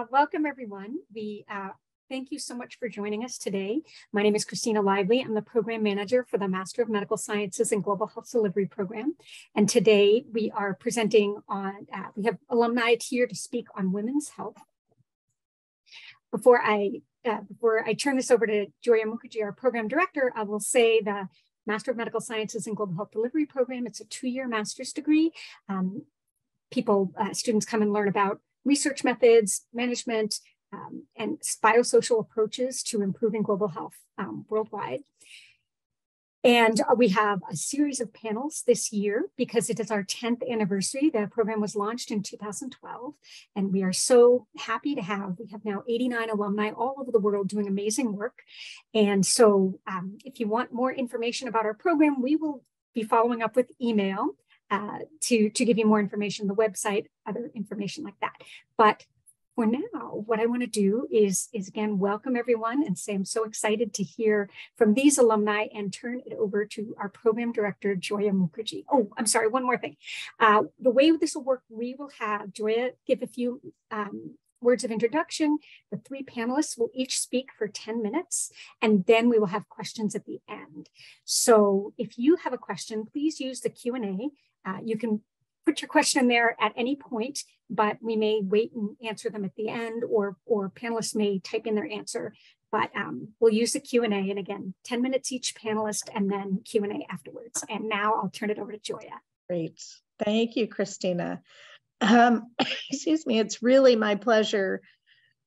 uh, welcome everyone. We uh, thank you so much for joining us today. My name is Christina Lively. I'm the program manager for the Master of Medical Sciences and Global Health Delivery program. And today we are presenting on, uh, we have alumni here to speak on women's health. Before I, uh, before I turn this over to Joia Mukherjee, our program director, I will say the Master of Medical Sciences and Global Health Delivery program. It's a two-year master's degree. Um, people, uh, students come and learn about research methods, management, um, and biosocial approaches to improving global health um, worldwide. And we have a series of panels this year because it is our 10th anniversary. The program was launched in 2012, and we are so happy to have, we have now 89 alumni all over the world doing amazing work. And so um, if you want more information about our program, we will be following up with email uh, to, to give you more information, the website, other information like that. But for now, what I want to do is, is again, welcome everyone and say I'm so excited to hear from these alumni and turn it over to our program director, Joia Mukherjee. Oh, I'm sorry, one more thing. Uh, the way this will work, we will have Joia give a few um, words of introduction. The three panelists will each speak for 10 minutes, and then we will have questions at the end. So if you have a question, please use the Q&A. Uh, you can put your question there at any point, but we may wait and answer them at the end, or, or panelists may type in their answer. But um, we'll use the Q&A, and again, 10 minutes each panelist, and then Q&A afterwards. And now I'll turn it over to Joia. Great. Thank you, Christina. Um, excuse me, it's really my pleasure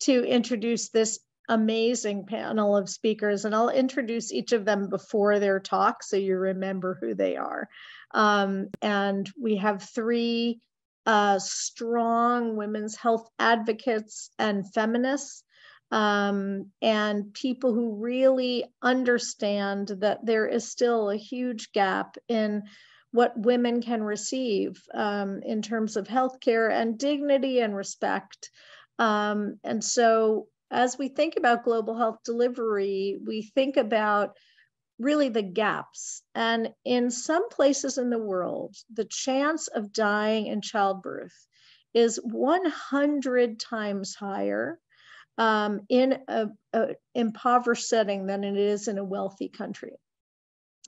to introduce this amazing panel of speakers, and I'll introduce each of them before their talk so you remember who they are. Um, and we have three uh, strong women's health advocates and feminists um, and people who really understand that there is still a huge gap in what women can receive um, in terms of healthcare and dignity and respect. Um, and so, as we think about global health delivery, we think about really the gaps. And in some places in the world, the chance of dying in childbirth is 100 times higher um, in an impoverished setting than it is in a wealthy country.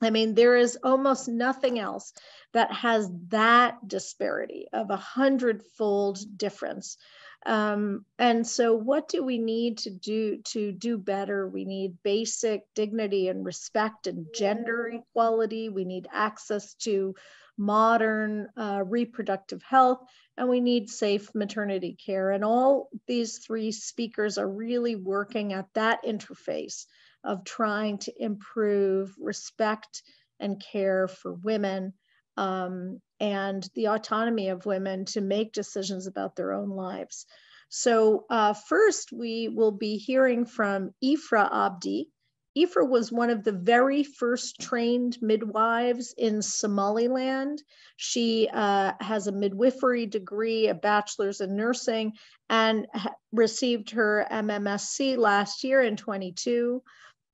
I mean, there is almost nothing else that has that disparity of a hundredfold difference um, and so, what do we need to do to do better? We need basic dignity and respect and gender equality. We need access to modern uh, reproductive health, and we need safe maternity care. And all these three speakers are really working at that interface of trying to improve respect and care for women um, and the autonomy of women to make decisions about their own lives. So uh, first, we will be hearing from Ifrah Abdi. Ifrah was one of the very first trained midwives in Somaliland. She uh, has a midwifery degree, a bachelor's in nursing, and received her MMSc last year in 22.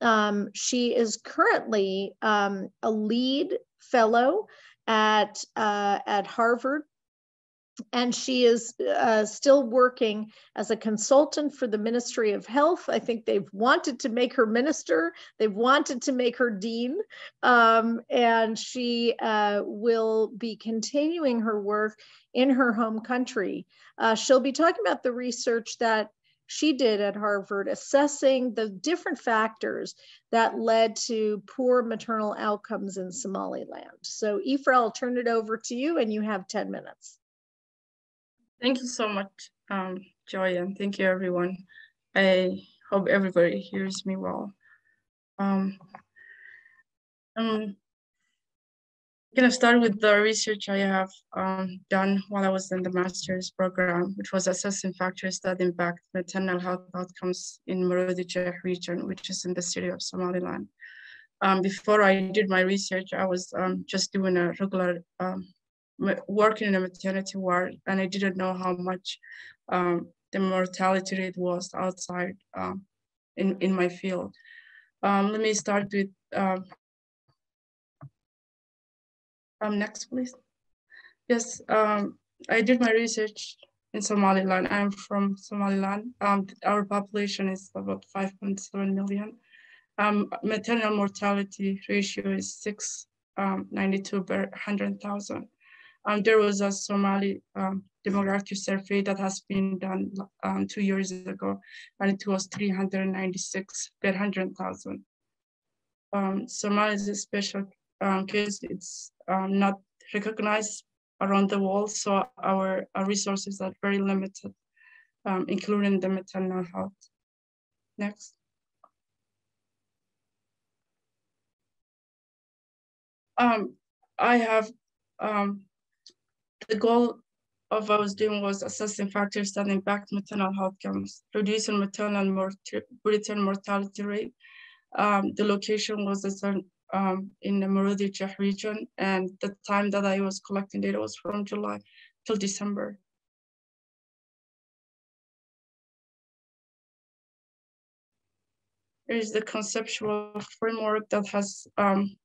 Um, she is currently um, a lead fellow at, uh, at Harvard. And she is uh, still working as a consultant for the Ministry of Health. I think they've wanted to make her minister, they've wanted to make her dean. Um, and she uh, will be continuing her work in her home country. Uh, she'll be talking about the research that she did at Harvard, assessing the different factors that led to poor maternal outcomes in Somaliland. So, Ifrah, I'll turn it over to you, and you have 10 minutes. Thank you so much, um, Joy, and thank you, everyone. I hope everybody hears me well. Um, um, I'm gonna start with the research I have um, done while I was in the master's program, which was assessing factors that impact maternal health outcomes in Maroodijeex region, which is in the city of Somaliland. Um, before I did my research, I was um, just doing a regular um, working in a maternity ward, and I didn't know how much um, the mortality rate was outside um, in, in my field. let me start with um, next, please. Yes, um, I did my research in Somaliland. I'm from Somaliland. Um, our population is about 5.7 million. Um, maternal mortality ratio is 692 um, per 100,000. Um, there was a Somali um, demographic survey that has been done um, two years ago, and it was 396 per 100,000. Um, Somalia is a special um. It's um, not recognized around the world, so our, our resources are very limited, um, including the maternal health. Next. Um, I have um, the goal of what I was doing was assessing factors that impact maternal health outcomes, reducing maternal mortality, mortality rate. Um, the location was um, in the Maroodijeex region, and the time that I was collecting data was from July till December. There is the conceptual framework that has um,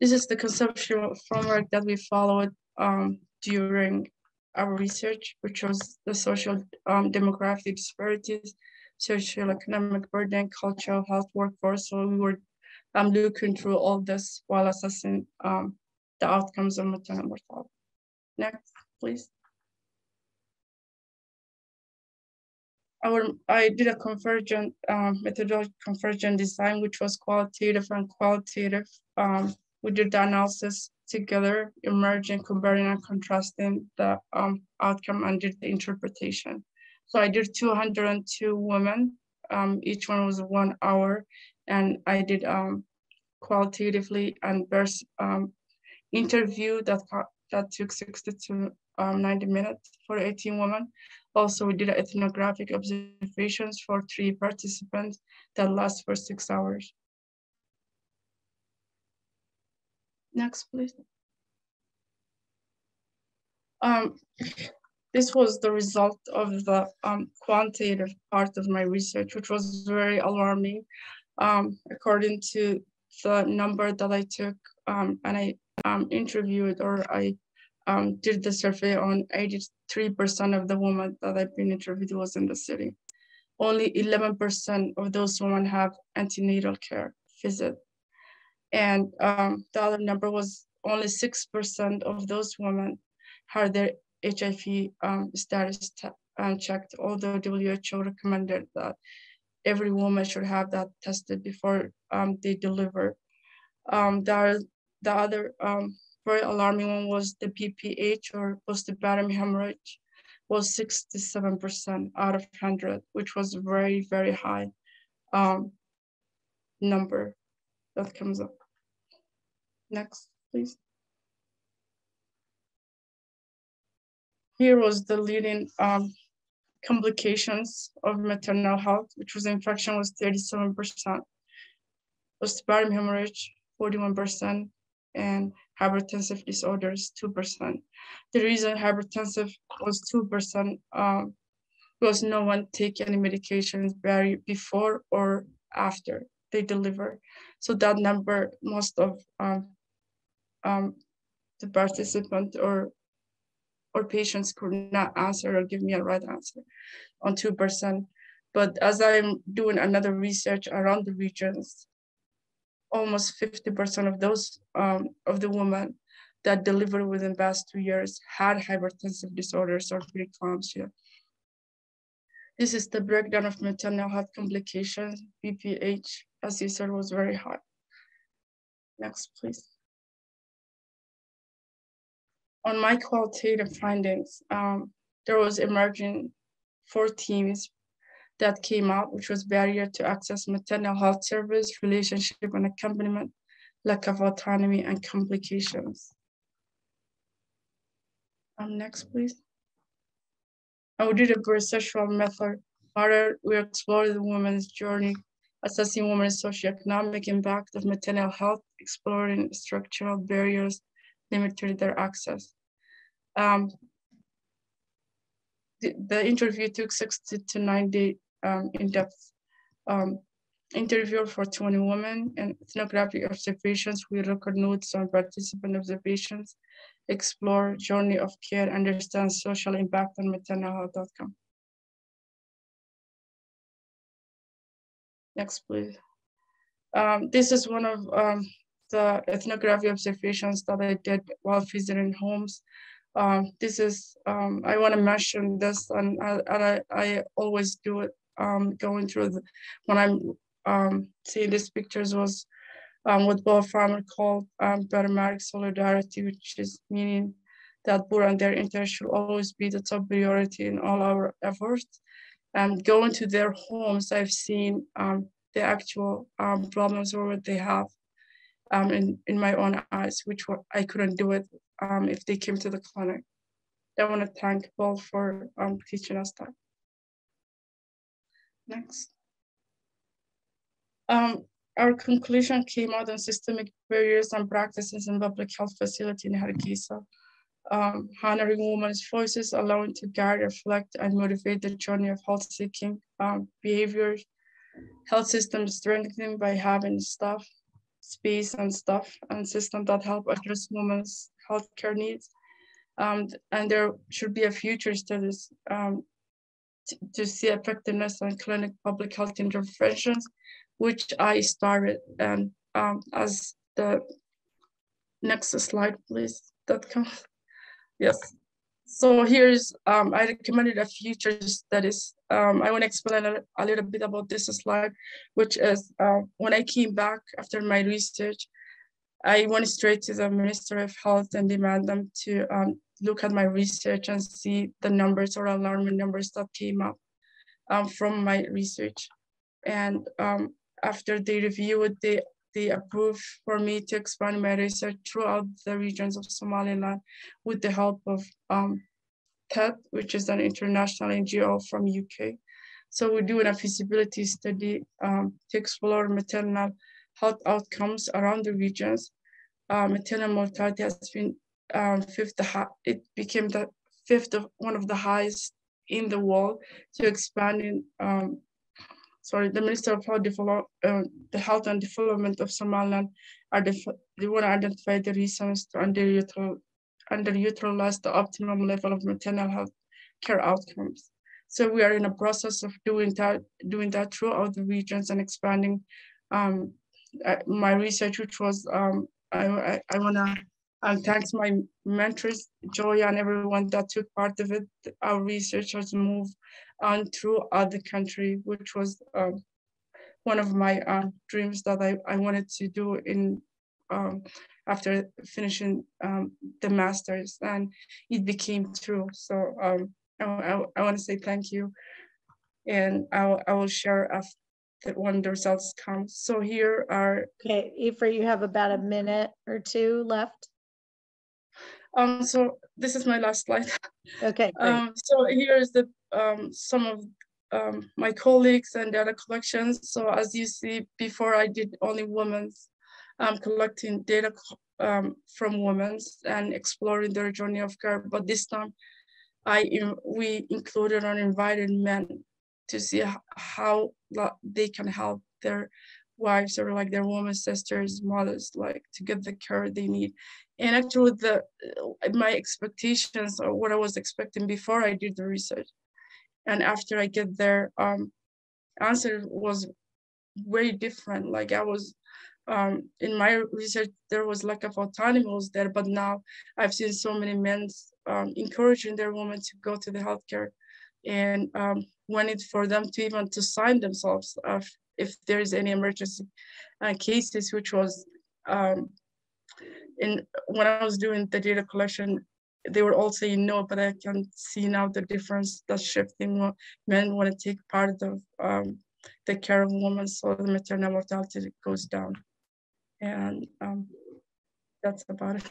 this is the conceptual framework that we followed um, during our research, which was the social um, demographic disparities, social economic burden, cultural health workforce. So we were um, looking through all this while assessing um, the outcomes of maternal mortality. Next, please. Our, I did a convergent um, methodology convergent design, which was qualitative and qualitative um, we did the analysis together, emerging, comparing and contrasting the um, outcome and did the interpretation. So I did 202 women. Um, each one was one hour. And I did um, qualitatively and there's um, interview that, that took 60 to um, 90 minutes for 18 women. Also, we did ethnographic observations for three participants that last for six hours. Next, please. Um, this was the result of the um, quantitative part of my research, which was very alarming. Um, according to the number that I took um, and I um, interviewed or I um, did the survey on 83% of the women that I've been interviewed was in the city. Only 11% of those women have antenatal care visit and um, the other number was only 6% of those women had their HIV um, status um, checked, although WHO recommended that every woman should have that tested before um, they deliver. Um, the, the other um, very alarming one was the PPH or postpartum hemorrhage was 67% out of 100, which was a very, very high um, number that comes up. Next, please. Here was the leading um, complications of maternal health, which was infection was 37%, postpartum hemorrhage 41%, and hypertensive disorders 2%. The reason hypertensive was 2% um, was no one take any medications very before or after they deliver. So that number, most of um, um, the participant or or patients could not answer or give me a right answer on 2%. But as I'm doing another research around the regions, almost 50% of those um, of the women that delivered within the past two years had hypertensive disorders or preeclampsia. This is the breakdown of maternal health complications. PPH, as you said, was very high. Next, please on my qualitative findings, um, there was emerging four themes that came out, which was barrier to access maternal health service, relationship and accompaniment, lack of autonomy and complications. Um, next, please. And we did a perceptual method. Further, we explored the woman's journey, assessing women's socioeconomic impact of maternal health, exploring structural barriers limited their access. Um, the, the, interview took 60 to 90 um, in-depth um, interview for 20 women and ethnographic observations. We record notes on participant observations, explore journey of care, understand social impact on maternal health outcome. Next, please. Um, this is one of um, the ethnography observations that I did while visiting homes. Um, this is, um, I want to mention this, and, I, and I, I always do it um, going through the, when I'm um, seeing these pictures was um, what Paul Farmer called um, pragmatic solidarity, which is meaning that Bur and their interest should always be the top priority in all our efforts. And going to their homes, I've seen um, the actual um, problems or what they have um, in, in my own eyes, which I couldn't do it um, if they came to the clinic. I want to thank Paul for um, teaching us that. Next. Um, our conclusion came out on systemic barriers and practices in public health facility in Hargeisa. Um, honoring women's voices, allowing to guide, reflect, and motivate the journey of health-seeking um, behaviors, health system strengthening by having staff, space and stuff, and system that help address women's healthcare needs. Um, and there should be a future studies um, to see effectiveness on clinic public health interventions which I started. And um, as the next slide, please, that comes. Yes. So here's, um, I recommended a future studies. Um, I want to explain a, a, little bit about this slide, which is uh, when I came back after my research, I went straight to the Minister of Health and demand them to um, look at my research and see the numbers or alarming numbers that came up um, from my research. And um, after they review they, they approve for me to expand my research throughout the regions of Somaliland with the help of um, TED, which is an international NGO from UK. So we're doing a feasibility study um, to explore maternal health outcomes around the regions. Uh, maternal mortality has been um, fifth, it became the fifth of one of the highest in the world. to expanding um, sorry, the Minister of Health, Develop, uh, the Health and Development of Somaliland are the, they want to identify the reasons to underutil, underutilize the optimum level of maternal health care outcomes. So we are in a process of doing that, doing that throughout the regions and expanding um, uh, my research, which was, um, I, I, I want to and thanks my mentors, Joy and everyone that took part of it. Our research has moved on throughout other country, which was um, one of my uh, dreams that I, I wanted to do in um, after finishing um, the masters and it became true. So um, I, I, I want to say thank you and I, I will share after when the results come. So here are- Okay, Ifrah, you have about a minute or two left. Um, so this is my last slide. Okay. Um, so here's the um, some of um, my colleagues and the other collections. So as you see, before I did only women's, um, collecting data um, from women and exploring their journey of care. But this time, I we included and invited men to see how they can help their wives or like their women sisters, mothers, like to get the care they need. And actually, the my expectations or what I was expecting before I did the research, and after I get there, um, answer was very different. Like I was um, in my research, there was lack of autonomy there, but now I've seen so many men um, encouraging their women to go to the healthcare and um, wanted for them to even to sign themselves uh, if there is any emergency uh, cases, which was um, in when I was doing the data collection, they were all saying no, but I can see now the difference that's shifting. Men want to take part of um, the care of women, so the maternal mortality goes down. And um, that's about it.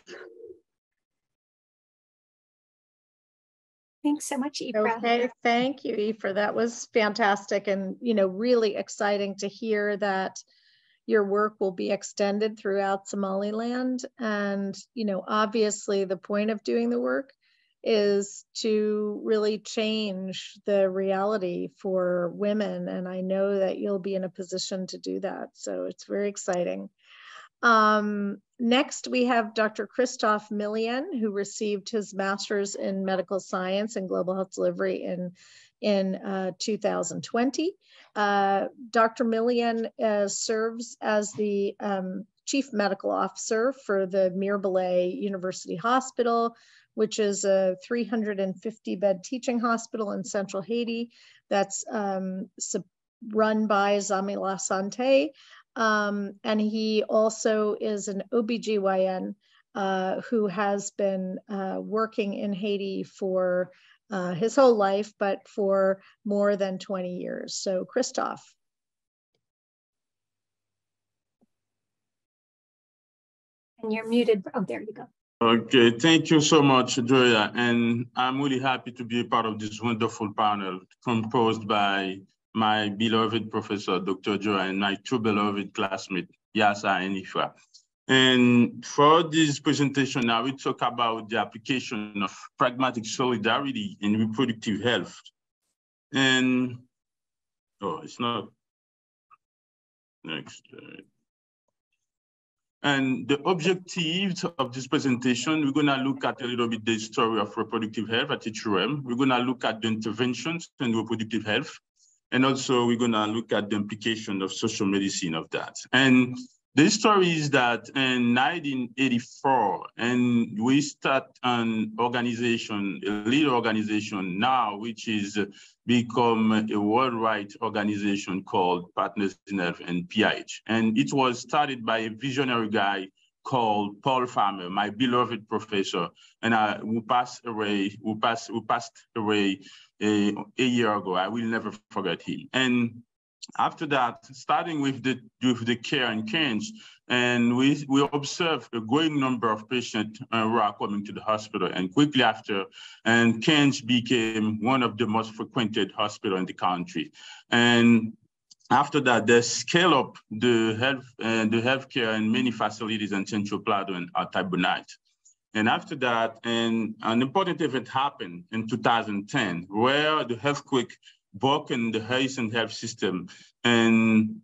Thanks so much, Ifrah. Okay, thank you, Ifrah. That was fantastic and, you know, really exciting to hear that your work will be extended throughout Somaliland. And, you know, obviously the point of doing the work is to really change the reality for women. And I know that you'll be in a position to do that. So it's very exciting. Um, next, we have Dr. Christophe Millien, who received his master's in medical science and global health delivery in, in uh, 2020. Uh, Dr. Millien uh, serves as the um, chief medical officer for the Mirebalais University Hospital, which is a 350 bed teaching hospital in central Haiti that's um, run by Zanmi Lasante. Um, and he also is an OBGYN uh, who has been uh, working in Haiti for uh, his whole life, but for more than 20 years. So, Christophe. And you're muted. Oh, there you go. Okay, thank you so much, Joia. And I'm really happy to be a part of this wonderful panel composed by my beloved professor, Dr. Joy, and my two beloved classmates, Yassah and Ifa. And for this presentation, I will talk about the application of pragmatic solidarity in reproductive health. And, oh, it's not, next. Uh, and the objectives of this presentation, we're gonna look at a little bit the story of reproductive health at HUM. We're gonna look at the interventions in reproductive health. And also we're gonna look at the implication of social medicine of that. And the story is that in 1984, and we start an organization, a little organization now, which is become a worldwide organization called Partners in Health and PIH. And it was started by a visionary guy called Paul Farmer, my beloved professor, and I, who passed away, who passed, who passed away a, a year ago. I will never forget him. And after that, starting with the with the care and CANGE, and we we observe a growing number of patients uh, who are coming to the hospital, and quickly after, and CANGE became one of the most frequented hospital in the country, and after that, they scale up the health uh, the healthcare in many facilities in Central Plateau and Artibonite. And after that, and an important event happened in 2010, where the earthquake broken the health and health system. And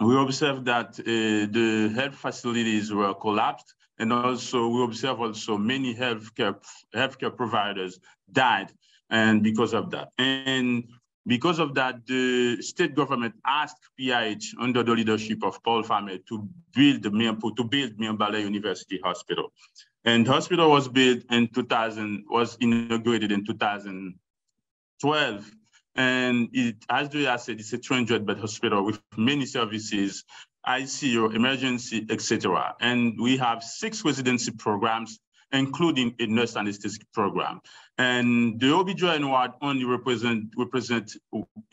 we observed that uh, the health facilities were collapsed. And also we observe also many healthcare, healthcare providers died and because of that. And because of that, the state government asked PIH under the leadership of Paul Farmer to build the to build Mirebalais University Hospital. And hospital was built in 2000, was inaugurated in 2012 and it, as Joia said, it's a 200 bed hospital with many services, ICU, emergency, etc. And we have six residency programs, including a nurse anesthetic program. And the OBGYN ward only represent, represent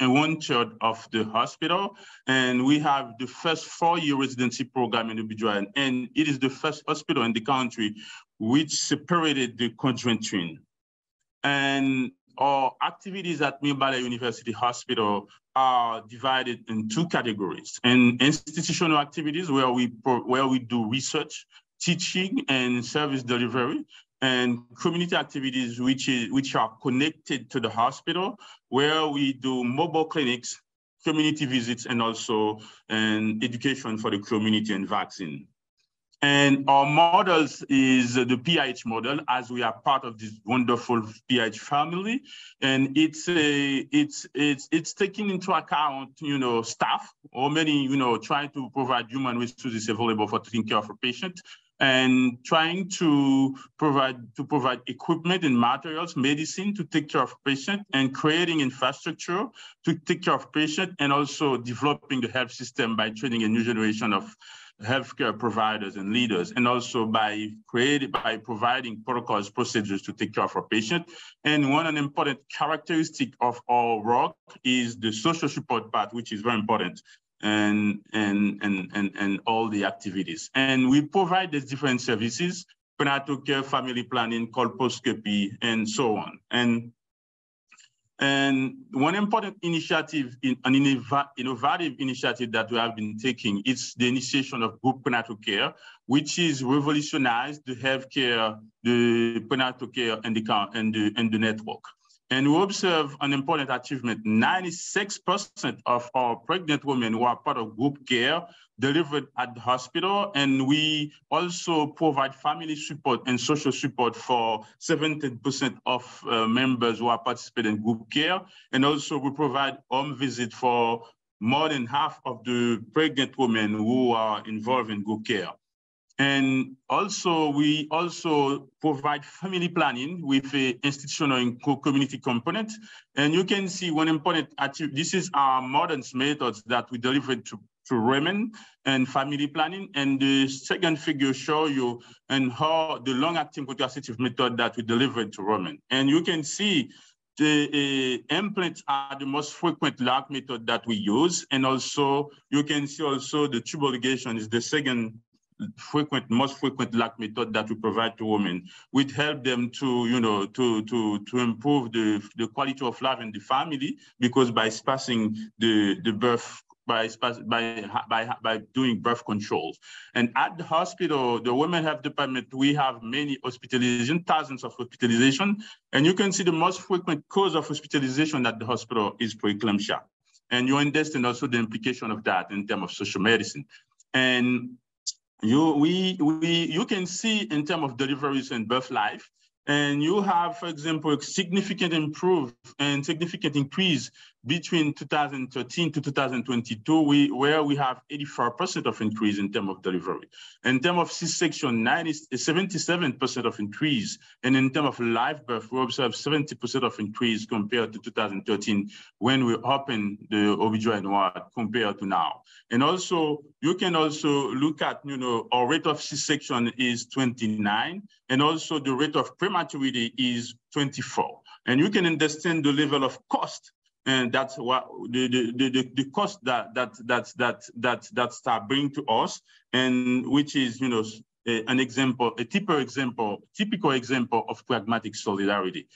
one third of the hospital. And we have the first four-year residency program in OBGYN. And it is the first hospital in the country which separated the conjoint twin. And our activities at Mirebalais University Hospital are divided in two categories. And institutional activities where we, where we do research, teaching and service delivery, and community activities which, is, which are connected to the hospital, where we do mobile clinics, community visits, and also and education for the community and vaccine. And our models is the PIH model, as we are part of this wonderful PIH family. And it's a, it's it's it's taking into account, you know, staff or many, you know, trying to provide human resources available for taking care of a patient and trying to provide to provide equipment and materials, medicine to take care of patient and creating infrastructure to take care of patient and also developing the health system by training a new generation of healthcare providers and leaders, and also by creating, by providing protocols, procedures to take care of our patient. And one an important characteristic of our work is the social support part, which is very important and, and, and, and, and all the activities. And we provide these different services, prenatal care, family planning, colposcopy, and so on. And And one important initiative, in, an innovative initiative that we have been taking, is the initiation of group prenatal care, which is revolutionized the healthcare, the prenatal care and the, and the, and the network. And we observe an important achievement. 96% of our pregnant women who are part of group care delivered at the hospital. And we also provide family support and social support for 70% of uh, members who are participating in group care. And also we provide home visit for more than half of the pregnant women who are involved in group care. And also, we also provide family planning with a institutional and community component. And you can see one important, this is our modern methods that we delivered to, to women and family planning. And the second figure show you and how the long-acting contraceptive method that we delivered to women. And you can see the uh, implants are the most frequent LARC method that we use. And also, you can see also the tubal ligation is the second frequent, most frequent LARC method that we provide to women, which help them to, you know, to, to, to improve the, the quality of life in the family, because by spacing the, the birth by, by, by, by doing birth controls. And at the hospital, the women health department, we have many hospitalization, thousands of hospitalization. And you can see the most frequent cause of hospitalization at the hospital is preeclampsia. And you understand also the implication of that in terms of social medicine. And you, we, we, you can see in terms of deliveries and birth life, and you have, for example, significant improve and significant increase between 2013 to 2022, we, where we have 84% of increase in terms of delivery. In terms of C-section, 77% of increase. And in terms of live birth, we observe 70% of increase compared to 2013 when we opened the OBGYN ward compared to now. And also, you can also look at, you know, our rate of C-section is 29, and also the rate of prematurity is 24. And you can understand the level of cost and that's what the, the, the, the cost that that that that that that start bring to us and which is you know a, an example a typical example typical example of pragmatic solidarity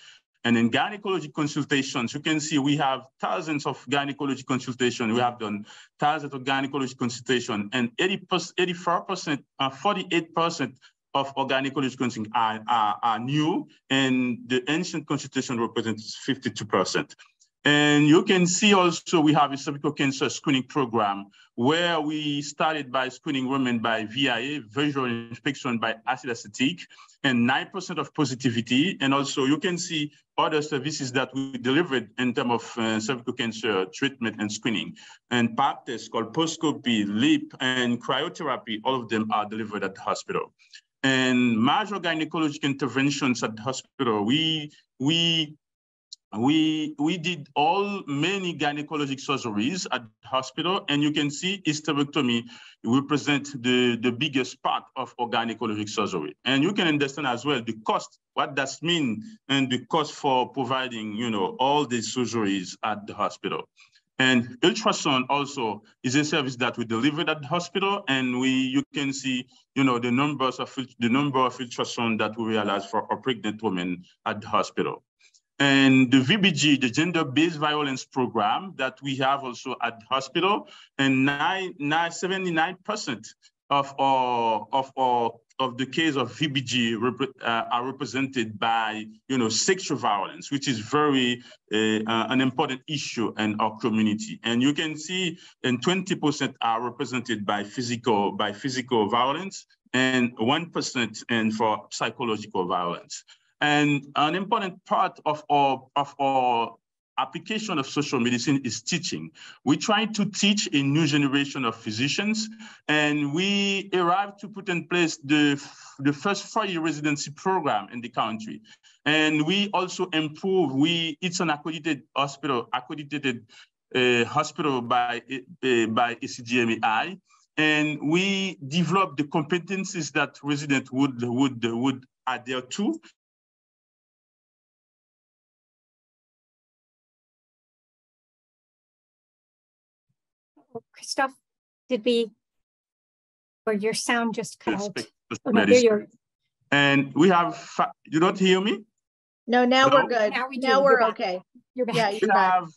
and in gynecology consultations, you can see we have thousands of gynecology consultations. We have done thousands of gynecology consultations, and 80 84%, uh, 48% of gynecology consultations are, are, are new, and the ancient consultation represents 52%. And you can see also we have a cervical cancer screening program where we started by screening women by VIA, visual inspection by acid acetic, and 9% of positivity. And also you can see other services that we delivered in terms of uh, cervical cancer treatment and screening. And pap tests, colposcopy, LEEP, and cryotherapy, all of them are delivered at the hospital. And major gynecologic interventions at the hospital, we, we we we did all many gynecologic surgeries at the hospital, and you can see hysterectomy represent the, the biggest part of our gynecologic surgery. And you can understand as well the cost, what does mean, and the cost for providing, you know, all these surgeries at the hospital. And ultrasound also is a service that we delivered at the hospital, and we you can see, you know, the numbers of the number of ultrasound that we realize for our pregnant women at the hospital. And the VBG, the gender-based violence program that we have also at the hospital, and 79% of our, of our of the case of VBG rep uh, are represented by, you know, sexual violence, which is very uh, uh, an important issue in our community. And you can see, and 20% are represented by physical by physical violence, and 1% and for psychological violence. And an important part of our, of our application of social medicine is teaching. We try to teach a new generation of physicians, and we arrived to put in place the, the first four-year residency program in the country. And we also improve, we, it's an accredited hospital, accredited uh, hospital by, uh, by ACGMEI, and we develop the competencies that residents would, would, would adhere to Christophe, did we, or your sound just cut out? Oh, no, there. And we have, you don't hear me? No, now we're good. Now, we now we're okay. You're back. Yeah, you're we back. have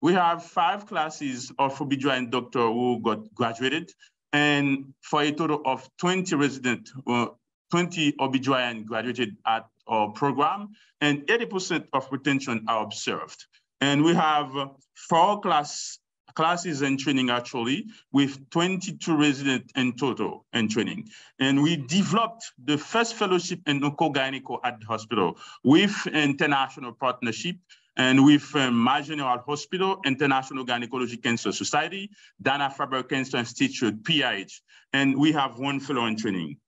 we have five classes of OB/GYN doctor who got graduated, and for a total of 20 resident, uh, 20 OB/GYN graduated at our program, and 80% of retention are observed. And we have four class classes and training actually with 22 residents in total and training. And we developed the first fellowship in onco at the hospital with international partnership and with um, Mass General Hospital, International Gynecology Cancer Society, Dana-Farber Cancer Institute, PIH, and we have one fellow in training.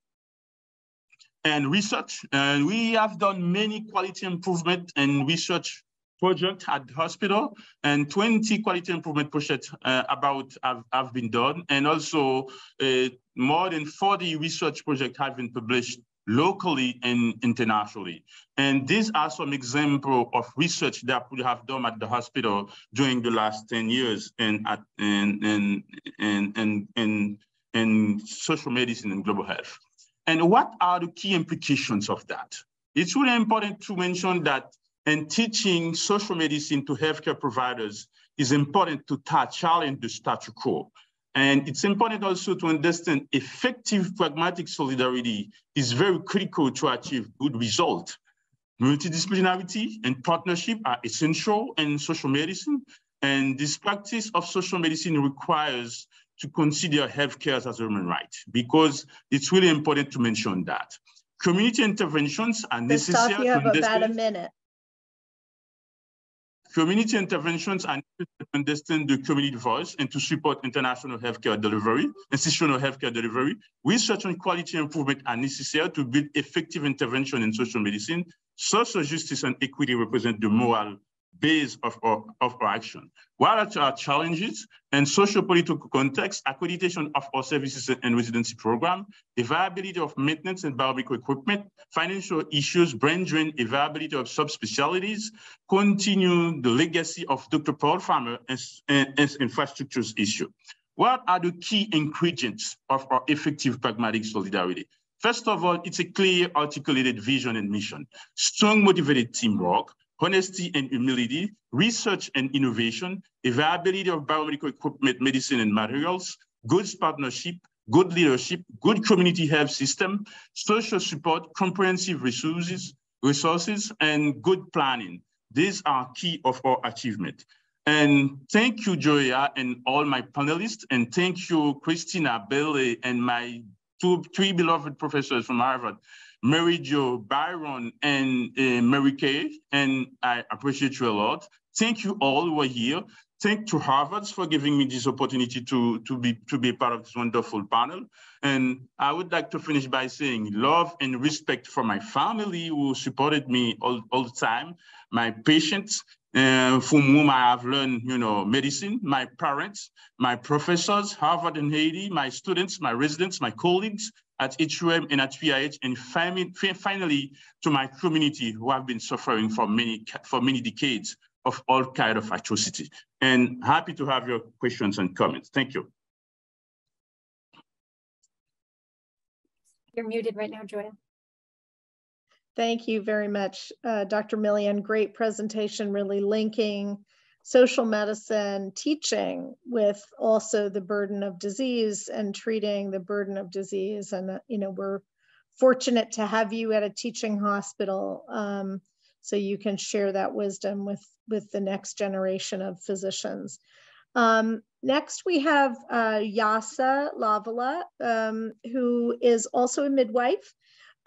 And research, and we have done many quality improvement and research project at the hospital and 20 quality improvement projects uh, about have, have been done. And also uh, more than 40 research projects have been published locally and internationally. And these are some examples of research that we have done at the hospital during the last 10 years in, at, in, in, in, in, in social medicine and global health. And what are the key implications of that? It's really important to mention that and teaching social medicine to healthcare providers is important to challenge the status quo. And it's important also to understand effective pragmatic solidarity is very critical to achieve good results. Multidisciplinarity and partnership are essential in social medicine. And this practice of social medicine requires to consider healthcare as a human right because it's really important to mention that. Community interventions are necessary. You have about a minute. Community interventions are to understand the community voice and to support international healthcare delivery, institutional healthcare delivery. Research on quality improvement are necessary to build effective intervention in social medicine. Social justice and equity represent the moral base of our, of our action. While there our challenges and social political context, accreditation of our services and residency program, availability of maintenance and biomedical equipment, financial issues, brain drain, availability of subspecialties, continue the legacy of Dr. Paul Farmer as, as infrastructures issue. What are the key ingredients of our effective pragmatic solidarity? First of all, it's a clear articulated vision and mission, strong motivated teamwork, honesty and humility, research and innovation, availability of biomedical equipment, medicine and materials, goods partnership, good leadership, good community health system, social support, comprehensive resources, resources, and good planning. These are key of our achievement. And thank you, Joia, and all my panelists, and thank you, Christina, Bailey, and my two, three beloved professors from Harvard Mary Jo, Byron, and uh, Mary Kay, and I appreciate you a lot. Thank you all who are here. Thank to Harvard for giving me this opportunity to, to, be, to be part of this wonderful panel. And I would like to finish by saying love and respect for my family who supported me all, all the time, my patients, Um, from whom I have learned, you know, medicine, my parents, my professors, Harvard and Haiti, my students, my residents, my colleagues, at HUM and at PIH, and finally to my community who have been suffering for many, for many decades of all kind of atrocity. And happy to have your questions and comments. Thank you. You're muted right now, Joia. Thank you very much, uh, Dr. Millien. Great presentation, really linking social medicine teaching with also the burden of disease and treating the burden of disease. And, uh, you know, we're fortunate to have you at a teaching hospital um, so you can share that wisdom with, with the next generation of physicians. Um, next, we have uh, Yassah Lavelah, um, who is also a midwife.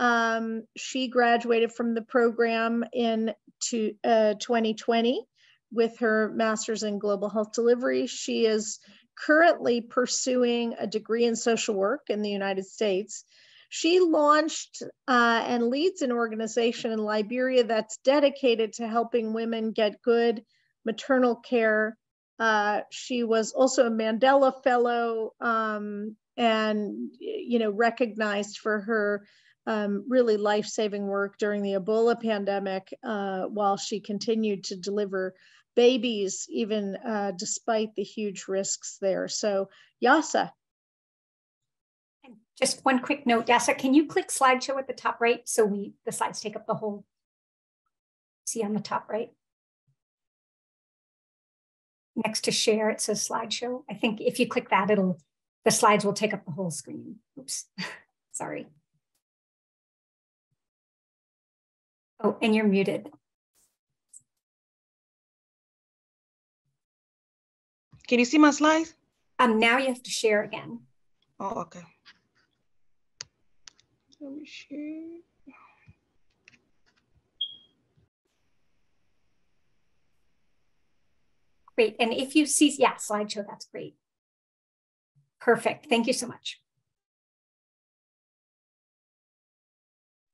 Um, she graduated from the program in to, uh, 2020 with her master's in global health delivery. She is currently pursuing a degree in social work in the United States. She launched uh, and leads an organization in Liberia that's dedicated to helping women get good maternal care. Uh, she was also a Mandela Fellow um, and, you know, recognized for her um, really life-saving work during the Ebola pandemic uh, while she continued to deliver babies, even uh, despite the huge risks there. So Yassah. just one quick note, Yassah, can you click slideshow at the top right so we the slides take up the whole See on the top right? Next to share, it says slideshow. I think if you click that, it'll, the slides will take up the whole screen. Oops, sorry. Oh, and you're muted. Can you see my slides? Um, now you have to share again. Oh, okay. Let me share. Great. And if you see, yeah, slideshow, that's great. Perfect. Thank you so much.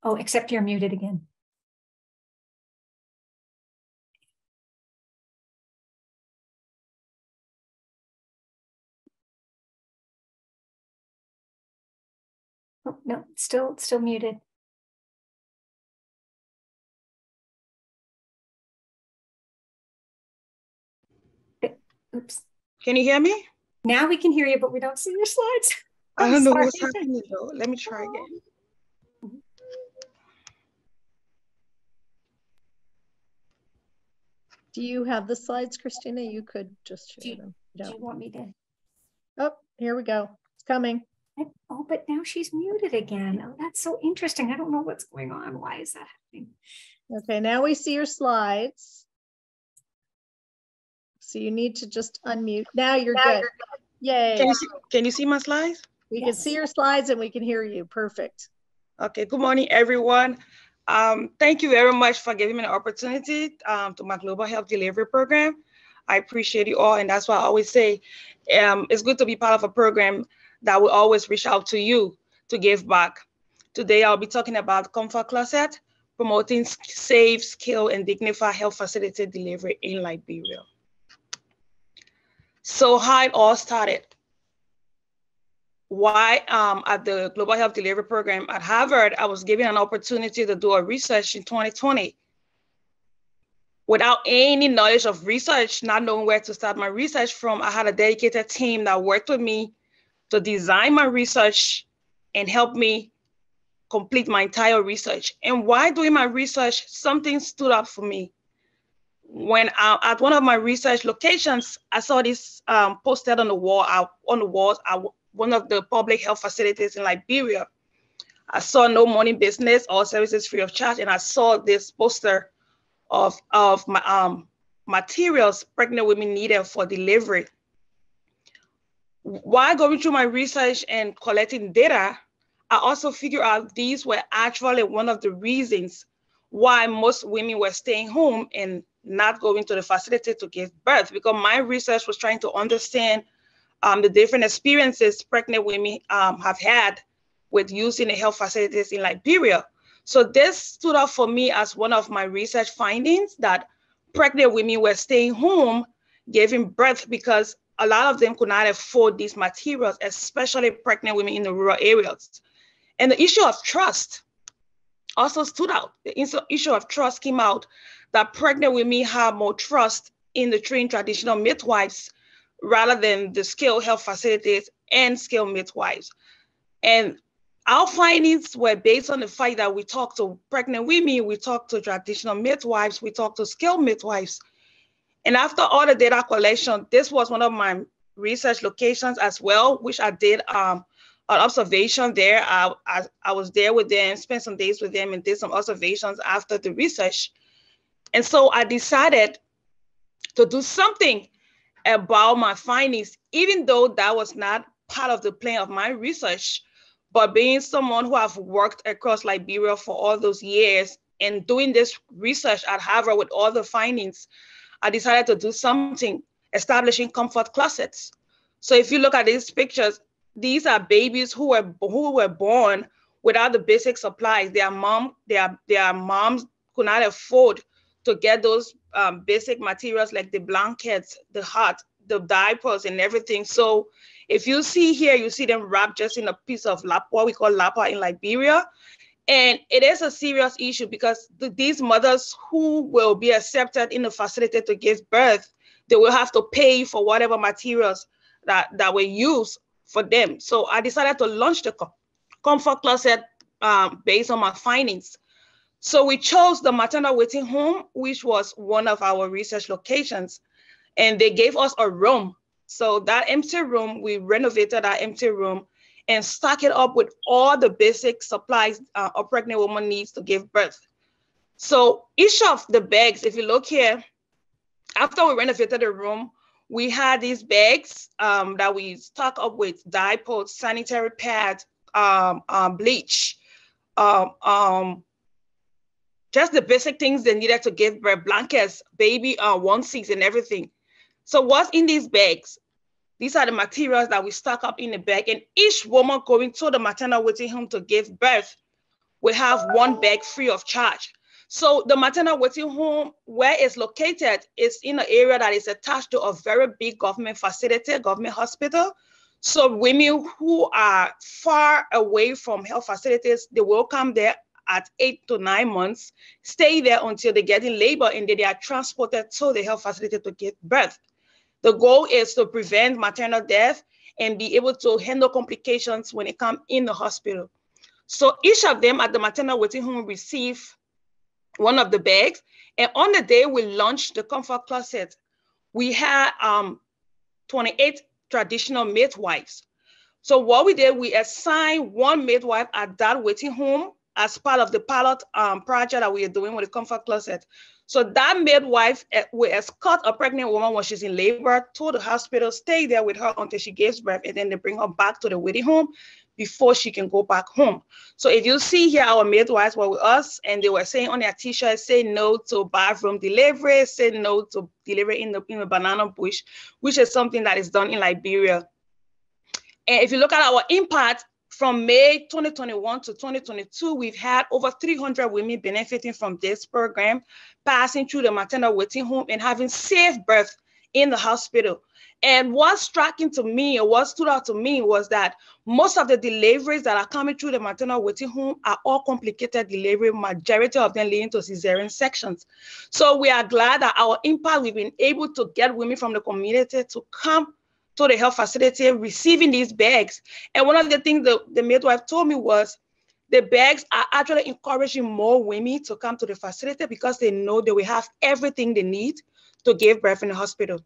Oh, except you're muted again. No, still, still muted. Eh, oops. Can you hear me? Now we can hear you, but we don't see your slides. I don't know what's happening though. Let me try again. Mm-hmm. Do you have the slides, Christina? You could just share do you, them. Do you want me to? Oh, here we go. It's coming. Oh, but now she's muted again. Oh, that's so interesting. I don't know what's going on. Why is that happening? Okay, now we see your slides. So you need to just unmute. Now you're now good. You're good. Yay. Can you, see, can you see my slides? We yes. can see your slides and we can hear you. Perfect. Okay, good morning, everyone. Um, thank you very much for giving me an opportunity um, to my Global Health Delivery Program. I appreciate you all, and that's why I always say um, it's good to be part of a program that will always reach out to you to give back. Today, I'll be talking about Comfort Closet, promoting safe, skilled, and dignified health facility delivery in Liberia. So how it all started. Why um, at the Global Health Delivery Program at Harvard, I was given an opportunity to do a research in 2020. Without any knowledge of research, not knowing where to start my research from, I had a dedicated team that worked with me to design my research and help me complete my entire research. And while doing my research, something stood up for me when I, at one of my research locations, I saw this um, posted on the wall, uh, on the walls at one of the public health facilities in Liberia. I saw no money business, all services free of charge, and I saw this poster of of my um, materials pregnant women needed for delivery. While going through my research and collecting data, I also figured out these were actually one of the reasons why most women were staying home and not going to the facility to give birth because my research was trying to understand um, the different experiences pregnant women um, have had with using the health facilities in Liberia. So this stood out for me as one of my research findings that pregnant women were staying home giving birth because a lot of them could not afford these materials, especially pregnant women in the rural areas. And the issue of trust also stood out. The issue of trust came out that pregnant women have more trust in the trained traditional midwives rather than the skilled health facilities and skilled midwives. And our findings were based on the fact that we talked to pregnant women, we talked to traditional midwives, we talked to skilled midwives. And after all the data collection, this was one of my research locations as well, which I did um, an observation there. I, I, I was there with them, spent some days with them, and did some observations after the research. And so I decided to do something about my findings, even though that was not part of the plan of my research. But being someone who have worked across Liberia for all those years and doing this research at Harvard with all the findings, I decided to do something, establishing comfort closets. So if you look at these pictures, these are babies who were who were born without the basic supplies. Their mom, their their moms could not afford to get those um, basic materials like the blankets, the hut, the diapers, and everything. So if you see here, you see them wrapped just in a piece of lap, what we call lapa in Liberia. And it is a serious issue because the, these mothers who will be accepted in the facility to give birth, they will have to pay for whatever materials that, that were used for them. So I decided to launch the comfort closet um, based on my findings So we chose the maternal waiting home, which was one of our research locations, and they gave us a room. So that empty room, we renovated our empty room and stock it up with all the basic supplies uh, a pregnant woman needs to give birth. So each of the bags, if you look here, after we renovated the room, we had these bags um, that we stock up with diapers, sanitary pads, um, um, bleach, um, um, just the basic things they needed to give birth, blankets, baby uh, onesies and everything. So what's in these bags? These are the materials that we stock up in the bag and each woman going to the maternal waiting home to give birth will have one bag free of charge. So the maternal waiting home, where it's located, is in an area that is attached to a very big government facility, government hospital. So women who are far away from health facilities, they will come there at eight to nine months, stay there until they get in labor, and then they are transported to the health facility to give birth. The goal is to prevent maternal death and be able to handle complications when they come in the hospital. So each of them at the maternal waiting home receive one of the bags. And on the day we launched the comfort closet, we had um, 28 traditional midwives. So what we did, we assigned one midwife at that waiting home as part of the pilot um, project that we are doing with the comfort closet. So that midwife uh, will escort a pregnant woman when she's in labor to the hospital, stay there with her until she gives birth, and then they bring her back to the waiting home before she can go back home. So if you see here, our midwives were with us and they were saying on their t-shirt, say no to bathroom delivery, say no to delivery in the, in the banana bush, which is something that is done in Liberia. And if you look at our impact from May 2021 to 2022, we've had over 300 women benefiting from this program, passing through the maternal waiting home and having safe birth in the hospital. And what's striking to me, or what stood out to me, was that most of the deliveries that are coming through the maternal waiting home are all complicated delivery, majority of them leading to cesarean sections. So we are glad that our impact, we've been able to get women from the community to come to the health facility receiving these bags. And one of the things the, the midwife told me was the bags are actually encouraging more women to come to the facility because they know they will have everything they need to give birth in the hospital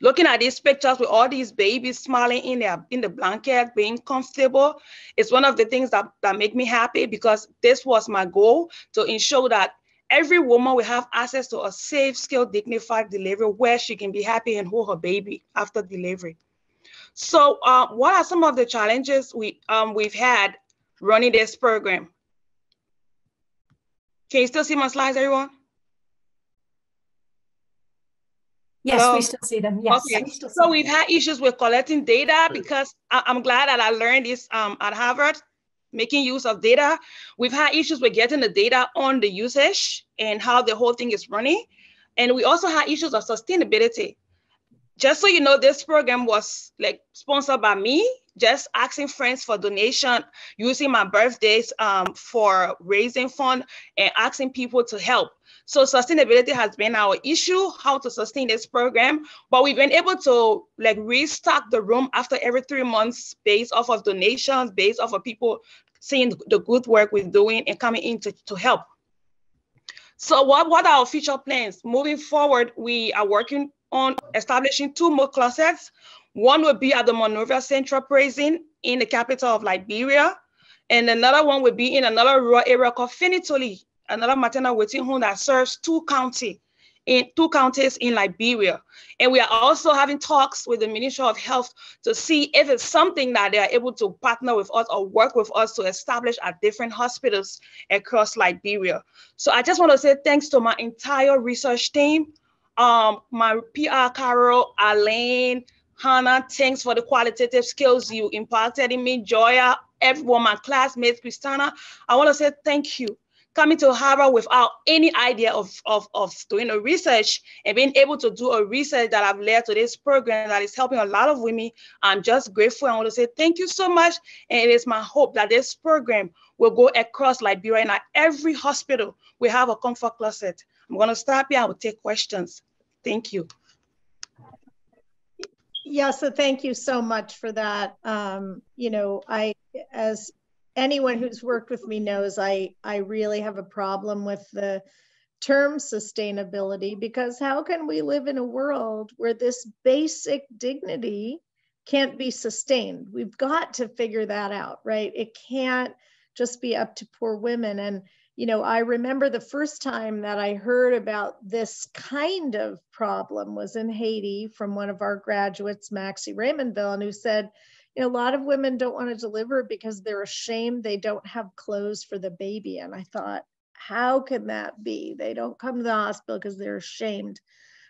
looking at these pictures with all these babies smiling in their in the blanket, being comfortable, is one of the things that, that make me happy because this was my goal to ensure that every woman will have access to a safe, skilled, dignified delivery where she can be happy and hold her baby after delivery. So uh, what are some of the challenges we, um, we've had running this program? Can you still see my slides, everyone? Yes, we still see them. Yes. Okay. We so we've had issues with collecting data because I, am glad that I learned this um, at Harvard, making use of data. We've had issues with getting the data on the usage and how the whole thing is running. And we also had issues of sustainability. Just so you know, this program was like sponsored by me, just asking friends for donation, using my birthdays um, for raising fund and asking people to help. So sustainability has been our issue, how to sustain this program, but we've been able to like restock the room after every three months based off of donations, based off of people seeing the good work we're doing and coming in to, to help. So what, what are our future plans? Moving forward, we are working on establishing two more closets. One will be at the Monrovia Central Prison in the capital of Liberia. And another one will be in another rural area called Finitoli another maternal waiting home that serves two county in two counties in Liberia. And we are also having talks with the Ministry of Health to see if it's something that they are able to partner with us or work with us to establish at different hospitals across Liberia. So I just want to say thanks to my entire research team, um, my PR Carol, Alain, Hannah, thanks for the qualitative skills you imparted in me, Joia, everyone, my classmates, Christina. I want to say thank you coming to Harvard without any idea of, of, of doing a research and being able to do a research that I've led to this program that is helping a lot of women. I'm just grateful. I want to say thank you so much. And it is my hope that this program will go across Liberia and at every hospital we have a comfort closet. I'm going to stop here. I will take questions. Thank you. Yeah, so thank you so much for that. Um, you know, I, as anyone who's worked with me knows I, I really have a problem with the term sustainability because how can we live in a world where this basic dignity can't be sustained? We've got to figure that out, right? It can't just be up to poor women. And, you know, I remember the first time that I heard about this kind of problem was in Haiti from one of our graduates, Maxi Raymonville, and who said, you know, a lot of women don't want to deliver because they're ashamed they don't have clothes for the baby. And I thought, how can that be? They don't come to the hospital because they're ashamed.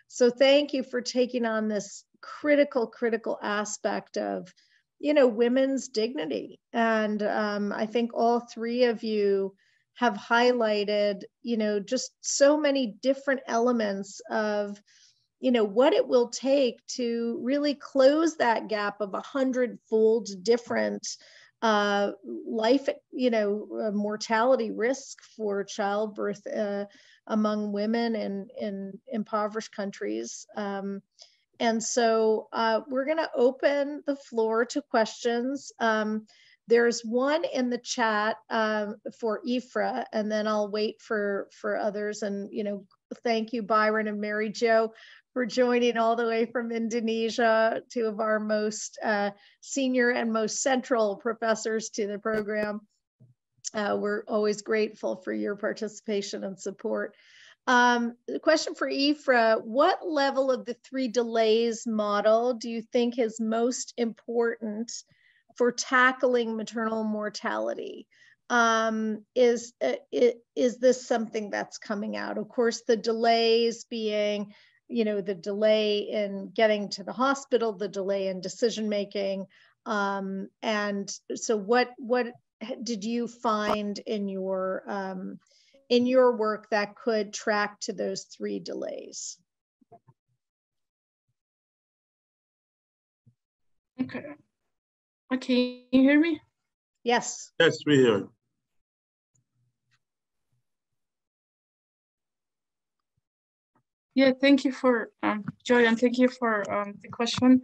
So thank you for taking on this critical, critical aspect of, you know, women's dignity. And um, I think all three of you have highlighted, you know, just so many different elements of you know what it will take to really close that gap of a hundredfold different uh, life you know uh, mortality risk for childbirth uh, among women in in impoverished countries um, and so uh, we're going to open the floor to questions um, there's one in the chat um, for Ifrah, and then I'll wait for for others. And you know, thank you, Byron and Mary Jo, for joining all the way from Indonesia, two of our most uh, senior and most central professors to the program. Uh, we're always grateful for your participation and support. Um, the question for Ifrah, what level of the three delays model do you think is most important for tackling maternal mortality? Um, is, uh, is this something that's coming out? Of course, the delays being you know the delay in getting to the hospital the delay in decision making um, and so what what did you find in your um, in your work that could track to those three delays? Okay. Okay can you hear me? Yes. Yes we hear Yeah, thank you for um, Joy, and thank you for um, the question.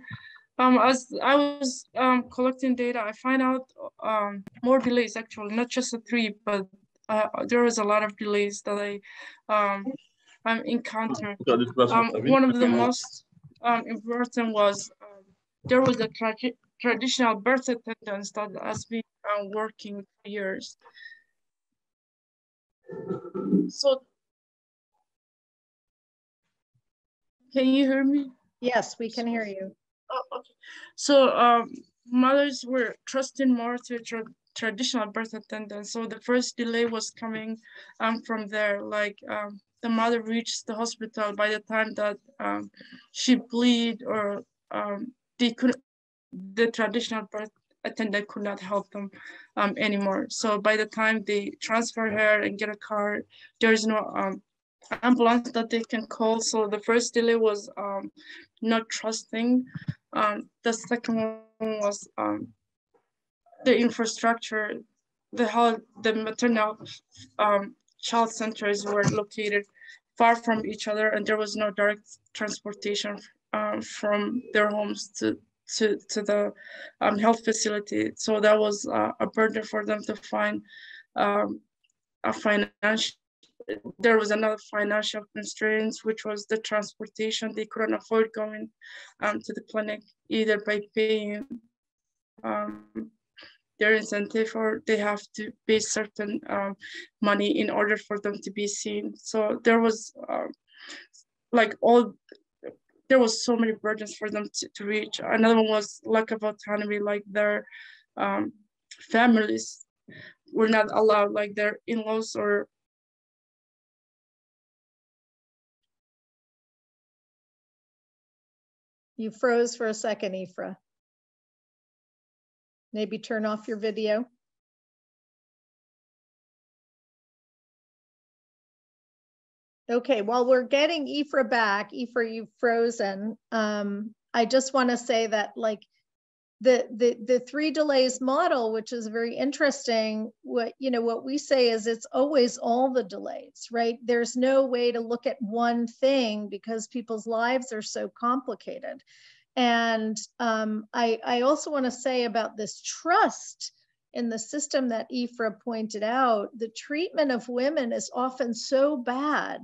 Um, as I was um, collecting data, I find out um, more delays actually, not just the three, but uh, there was a lot of delays that I um, um, encountered. Um, one of the most um, important was um, there was a tra traditional birth attendance that has been uh, working for years. So Can you hear me? Yes, we can hear you. Oh, okay. So um, mothers were trusting more to tra traditional birth attendants. So the first delay was coming um, from there. Like um, the mother reached the hospital by the time that um, she bleed or um, they could the traditional birth attendant could not help them um, anymore. So by the time they transfer her and get a car, there's no um, ambulance that they can call. So the first delay was um, not trusting. Um, the second one was um, the infrastructure. The how the maternal um, child centers were located far from each other, and there was no direct transportation um, from their homes to to to the um, health facility. So that was uh, a burden for them to find a financial there was another financial constraints, which was the transportation. They couldn't afford going um, to the clinic either by paying um, their incentive or they have to pay certain um, money in order for them to be seen. So there was uh, like all, there was so many burdens for them to, to reach. Another one was lack of autonomy, like their um, families were not allowed, like their in-laws or You froze for a second, Ifrah. Maybe turn off your video. Okay, while we're getting Ifrah back, Ifrah, you've frozen. Um, I just want to say that like the the the three delays model which is very interesting what you know what we say is it's always all the delays right? There's no way to look at one thing because people's lives are so complicated. And um, I, I also want to say about this trust in the system that Ifrah pointed out, the treatment of women is often so bad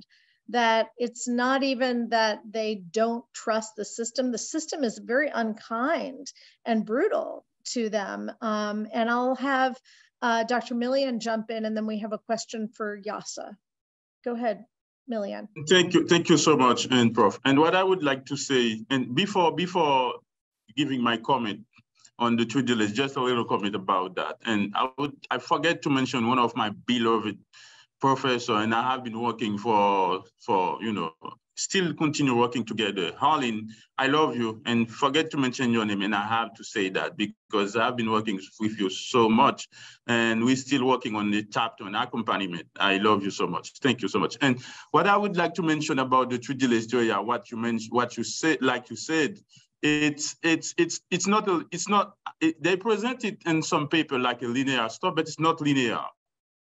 that it's not even that they don't trust the system. The system is very unkind and brutal to them. Um, and I'll have uh, Dr. Millien jump in, and then we have a question for Yassah. Go ahead, Millien. Thank you, thank you so much, and Prof. And what I would like to say, and before before giving my comment on the two dealers, just a little comment about that. And I would I forget to mention one of my beloved professor, and I have been working for for you know still continue working together. Harlan, I love you and forget to mention your name. And I have to say that because I've been working with you so much and we're still working on the chapter and accompaniment. I love you so much. Thank you so much. And what I would like to mention about the Tridilis Joia, what you mentioned, what you said, like you said, it's it's it's it's not a it's not it, they present it in some paper like a linear stuff, but it's not linear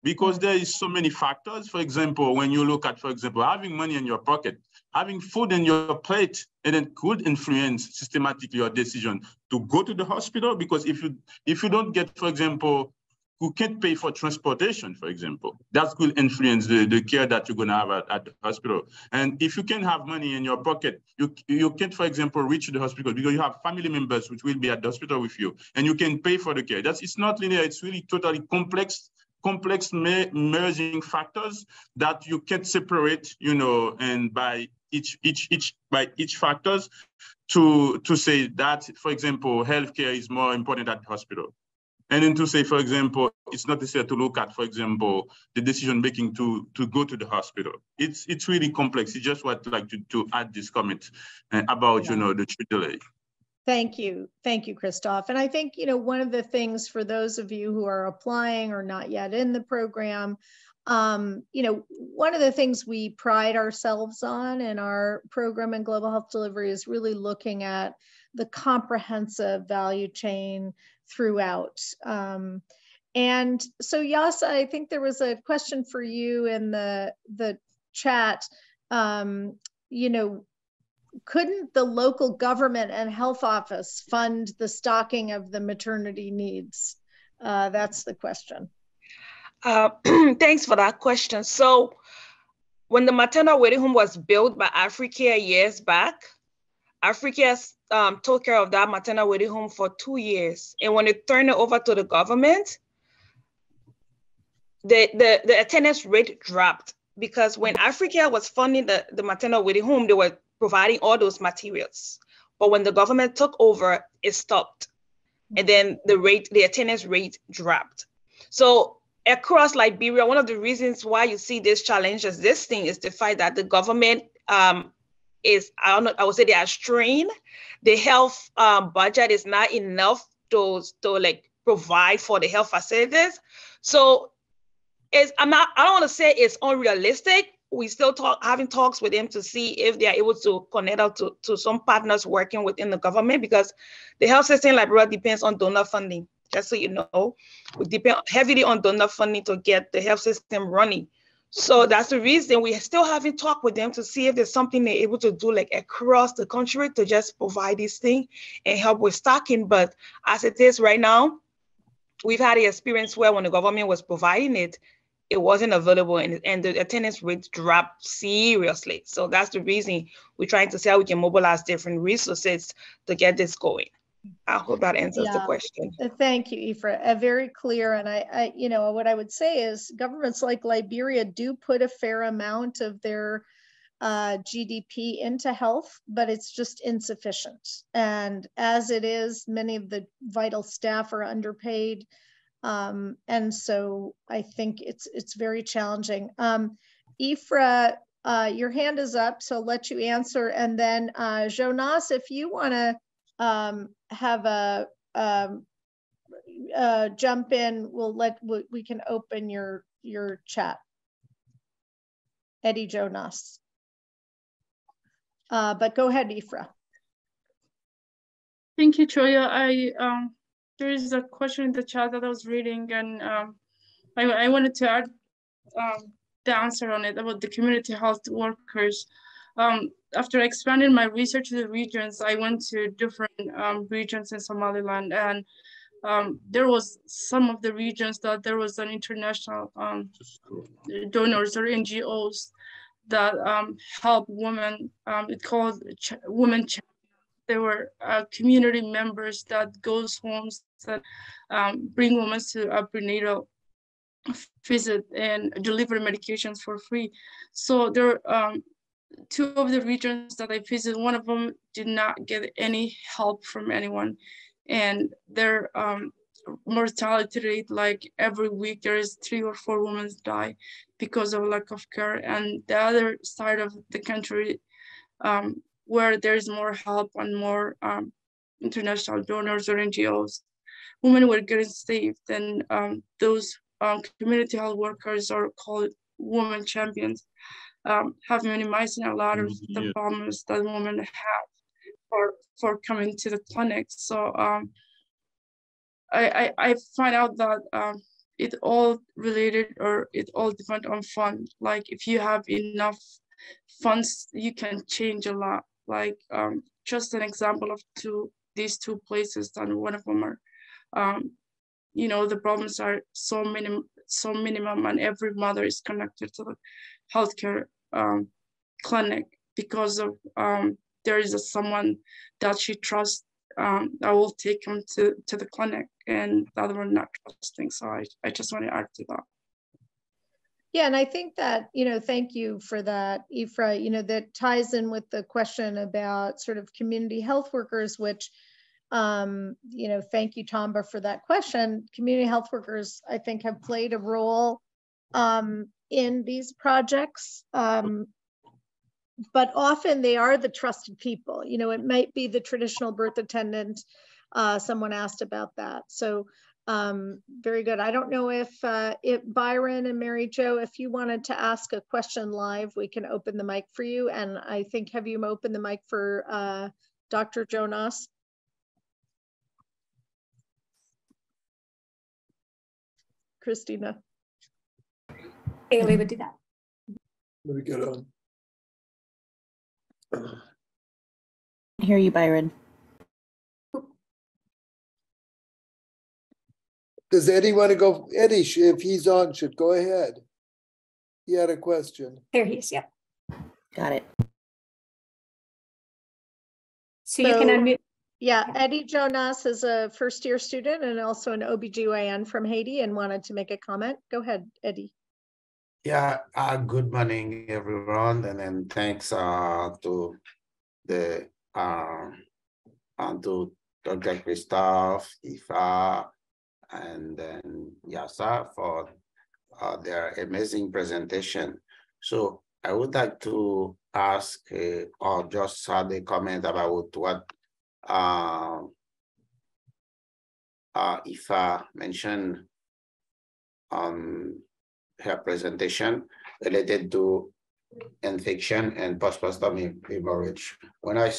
because mm. there is so many factors. For example, when you look at, for example, having money in your pocket, having food in your plate, and it could influence systematically your decision to go to the hospital. Because if you if you don't get, for example, who can't pay for transportation, for example, that could influence the, the care that you're gonna have at, at the hospital. And if you can have money in your pocket, you, you can't, for example, reach the hospital because you have family members which will be at the hospital with you and you can pay for the care. That's it's not linear, it's really totally complex complex merging factors that you can't separate, you know, and by each each each by each factors to to say that, for example, healthcare is more important at the hospital. And then to say, for example, it's not necessary to look at, for example, the decision making to to go to the hospital. It's it's really complex. It's just what like to, to add this comment uh, about yeah. you know the delay. Thank you. Thank you, Christophe. And I think, you know, one of the things for those of you who are applying or not yet in the program, um, you know, one of the things we pride ourselves on in our program in global health delivery is really looking at the comprehensive value chain throughout. Um, and so, Yassah, I think there was a question for you in the the chat. Um, you know, couldn't the local government and health office fund the stocking of the maternity needs? Uh, that's the question. Uh, thanks for that question. So, when the maternal waiting home was built by Africare years back, Africare um, took care of that maternal waiting home for two years. And when it turned it over to the government, the, the, the attendance rate dropped because when Africare was funding the, the maternal waiting home, they were providing all those materials. But when the government took over, it stopped. And then the rate, the attendance rate dropped. So across Liberia, one of the reasons why you see this challenge as this thing is the fact that the government um, is, I don't know, I would say they are strained. The health um, budget is not enough to, to like provide for the health facilities. So it's, I'm not, I don't want to say it's unrealistic, we still talk having talks with them to see if they are able to connect out to, to some partners working within the government because the health system in Liberia depends on donor funding. Just so you know, we depend heavily on donor funding to get the health system running. So that's the reason we still haven't talked with them to see if there's something they're able to do like across the country to just provide this thing and help with stocking. But as it is right now, we've had the experience where when the government was providing it, it wasn't available and, and the attendance rate dropped seriously. So that's the reason we're trying to see how we can mobilize different resources to get this going. I hope that answers yeah. the question. Uh, thank you, Ifrah. Uh, very clear. And I, I, you know, what I would say is governments like Liberia do put a fair amount of their uh, GDP into health, but it's just insufficient. And as it is, many of the vital staff are underpaid. Um, and so I think it's it's very challenging. Um, Ifrah, uh, your hand is up, so I'll let you answer. And then uh, Jonas, if you want to um, have a um, uh, jump in, we'll let we, we can open your your chat. Eddie Jonas. Uh, but go ahead, Ifrah. Thank you, Joia. I um, there is a question in the chat that I was reading, and um, I, I wanted to add um, the answer on it about the community health workers. Um, after expanding my research to the regions, I went to different um, regions in Somaliland, and um, there was some of the regions that there was an international um, donors or NGOs that help women. It called Ch Women There were uh, community members that goes homes that um, bring women to a prenatal visit and deliver medications for free. So there um, two of the regions that I visited, one of them did not get any help from anyone. And their um, mortality rate, like every week, there is three or four women die because of lack of care. And the other side of the country, um, where there's more help and more um, international donors or NGOs, women were getting saved. And um, those um, community health workers are called women champions um, have minimizing a lot of the problems that women have for for coming to the clinic. So um, I, I, I find out that um, it all related or it all depend on fund. Like if you have enough funds, you can change a lot. Like um, just an example of two these two places, and one of them are, um, you know, the problems are so minim so minimum, and every mother is connected to the healthcare um, clinic because of um, there is a, someone that she trusts um, that will take him to, to the clinic and the other one not trusting. So I, I just want to add to that. Yeah, and I think that, you know, thank you for that, Ifrah, you know, that ties in with the question about sort of community health workers, which, um, you know, thank you, Tamba, for that question. Community health workers, I think, have played a role um, in these projects. Um, but often they are the trusted people. You know, it might be the traditional birth attendant. Uh, someone asked about that. So um, very good. I don't know if, uh, if Byron and Mary Jo, if you wanted to ask a question live, we can open the mic for you. And I think, have you opened the mic for uh, Dr. Jonas? Christina. Haley would do that. Let me get on. hear you, Byron. Does Eddie want to go? Eddie, if he's on, should go ahead. He had a question. There he is, yep. Got it. So, you can unmute. Yeah, Eddie Jonas is a first year student and also an OBGYN from Haiti and wanted to make a comment. Go ahead, Eddie. Yeah, uh, good morning, everyone, and then thanks uh, to the uh, uh, to Dr. Christophe, Ifrah, and then Yassah for uh, their amazing presentation. So I would like to ask uh, or just add a comment about what uh, uh, Ifrah mentioned on her presentation related to infection and postpartum hemorrhage. When I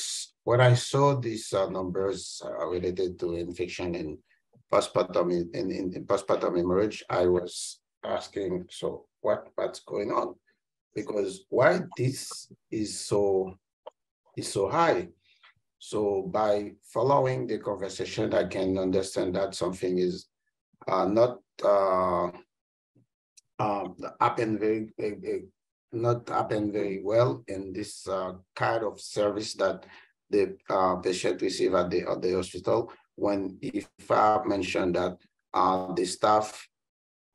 when I saw these uh, numbers uh, related to infection and postpartum in, in, in postpartum hemorrhage, I was asking, so what what's going on? Because why this is so is so high? So by following the conversation, I can understand that something is uh, not uh, um, happen very, very, not happen very well in this uh, kind of service that the uh, patient receive at the at the hospital. When if I mentioned that uh, the staff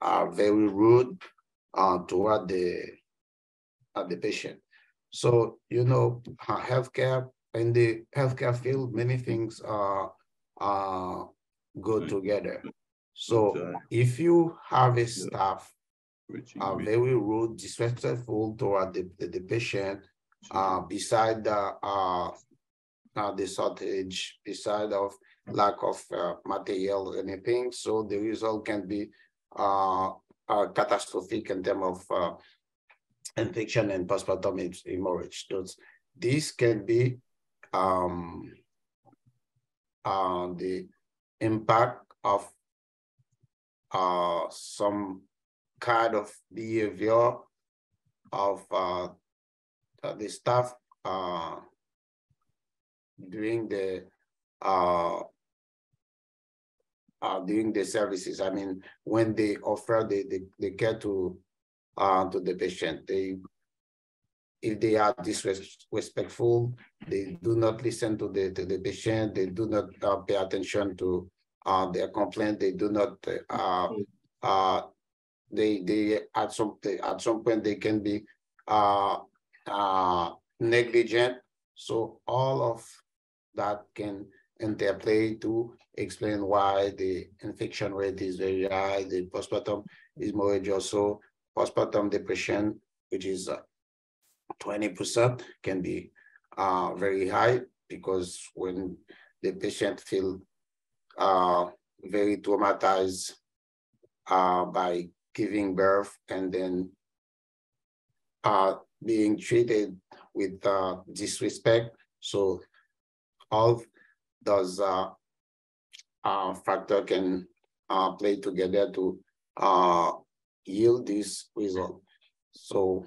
are very rude uh, toward the uh, the patient. So you know, healthcare in the healthcare field, many things are uh, go together. So if you have a staff are very rude, disrespectful toward the, the, the patient, uh, beside the, uh, uh, the shortage, beside of lack of uh, material, anything. So the result can be uh, catastrophic in terms of uh, infection and postpartum hemorrhage. Those, this can be um, uh, the impact of uh, some kind of behavior of uh, the staff during the uh, uh, during the services. I mean, when they offer the, the, the care to uh, to the patient, they if they are disrespectful, they do not listen to the to the patient, they do not uh, pay attention to uh, their complaint, they do not uh, uh, they they at some at some point they can be uh, uh, negligent. So all of that can interplay to explain why the infection rate is very high, the postpartum hemorrhage also, postpartum depression, which is 20% uh, can be uh, very high because when the patient feel uh, very traumatized uh, by giving birth and then uh, being treated with uh, disrespect. So all those uh, uh, factor can uh, play together to uh, yield this result. So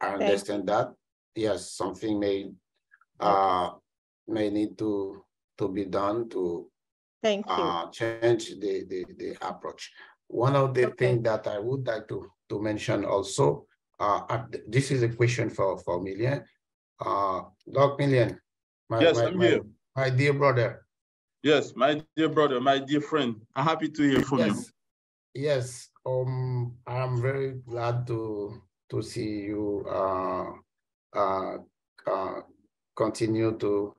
I understand that. Yes, something may uh, may need to to be done to Thank you. uh, change the, the the approach. One of the Okay. things that I would like to to mention also, uh, uh, this is a question for for Millien. Uh, Doc Millien, my Yes, my, I'm my, here. My dear brother. Yes, my dear brother, my dear friend, I'm happy to hear from you. Yes, yes. Um, I'm very glad to to see you uh, uh, uh, continue to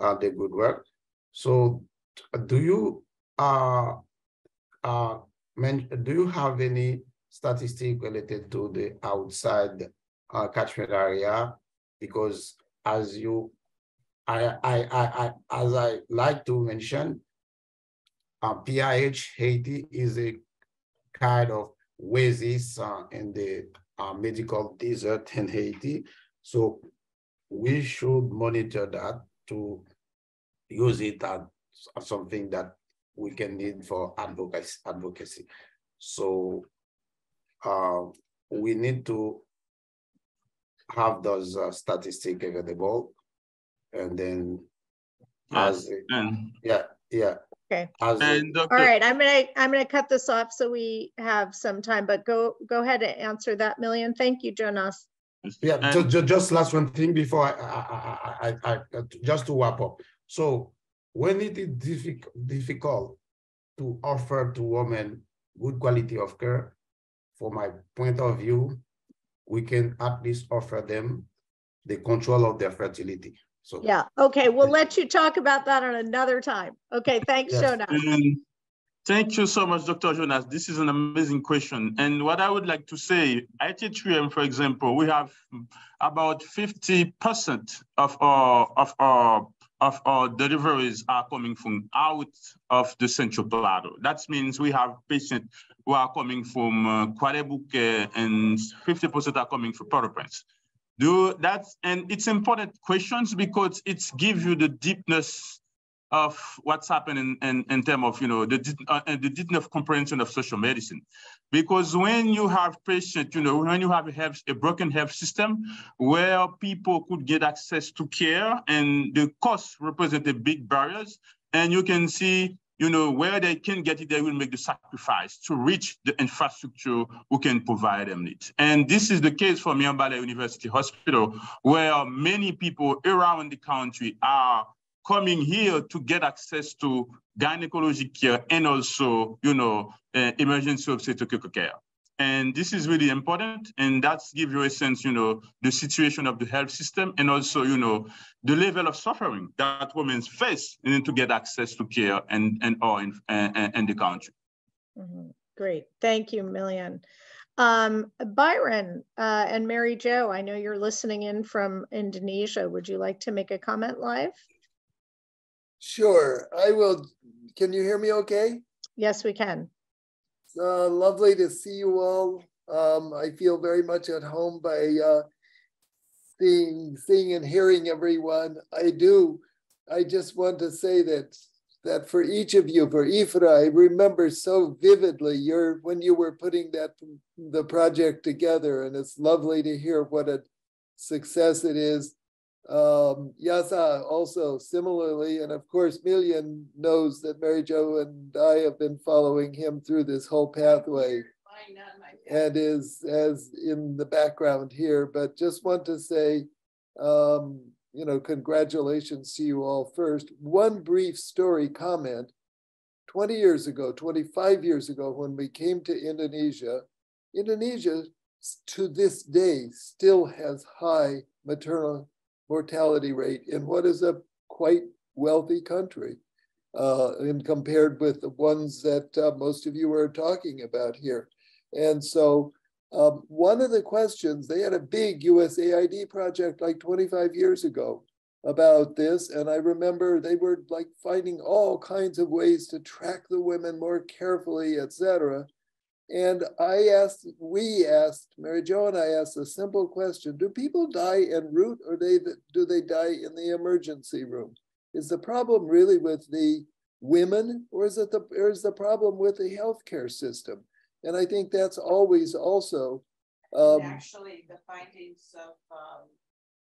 uh, the good work. So, do you uh, uh, men, do you have any statistic related to the outside uh, catchment area? Because as you, I, I, I, I, as I like to mention, uh, PIH Haiti is a kind of oasis uh, in the uh, medical desert in Haiti. So we should monitor that to use it as, something that we can need for advocacy. advocacy. So uh, we need to have those uh, statistics available and then ah, as and, yeah yeah Okay. as and Dr. All right, I'm gonna, I'm gonna cut this off so we have some time, but go, go ahead and answer that Millien. Thank you, Jonas. Yeah, and- just, just, just last one thing before I, I, I, I, I, I- just to wrap up. So when it is difficult, difficult to offer to women good quality of care, from my point of view, we can at least offer them the control of their fertility. So Yeah, okay, we'll let you talk about that on another time. Okay, thanks, Yes. Jonas. And thank you so much, Dr. Jonas. This is an amazing question. And what I would like to say, at HUM, for example, we have about 50% of our of our of our deliveries are coming from out of the Central Plateau. That means we have patients who are coming from uh, Croix-des-Bouquets and 50% are coming from Port-au-Prince. Do that's and it's important questions because it gives you the deepness of what's happening in, in terms of you know the uh, the deepness of comprehension of social medicine, because when you have patient, you know when you have a health, a broken health system where people could get access to care and the costs represent a big barriers, and you can see you know where they can get it, they will make the sacrifice to reach the infrastructure who can provide them it. And this is the case for Mirebalais University Hospital, where many people around the country are coming here to get access to gynecologic care and also, you know, uh, emergency obstetrical care. And this is really important. And that's give you a sense, you know, the situation of the health system and also, you know, the level of suffering that women face in to get access to care and, and or in, uh, in the country. Mhm. Great, thank you, Millien. Um, Byron uh, and Mary Jo, I know you're listening in from Indonesia. Would you like to make a comment live? Sure, I will. Can you hear me okay? Yes, we can. Uh, lovely to see you all. Um, I feel very much at home by uh, seeing, seeing and hearing everyone. I do. I just want to say that that for each of you, for Ifrah, I remember so vividly your when you were putting that the project together, and it's lovely to hear what a success it is. Um, Yassah also similarly, and of course, Millien knows that Mary Jo and I have been following him through this whole pathway and is as in the background here, but just want to say, um, you know, congratulations to you all first. One brief story comment. 20 years ago, 25 years ago, when we came to Indonesia, Indonesia to this day still has high maternal mortality rate in what is a quite wealthy country uh, and compared with the ones that uh, most of you are talking about here. And so um, one of the questions, they had a big USAID project like 25 years ago about this. And I remember they were like finding all kinds of ways to track the women more carefully, et cetera. And I asked, we asked, Mary Jo and I asked a simple question Do people die en route or they, do they die in the emergency room? Is the problem really with the women or is it the, or is the problem with the healthcare system? And I think that's always also. Um, actually, the findings of, um,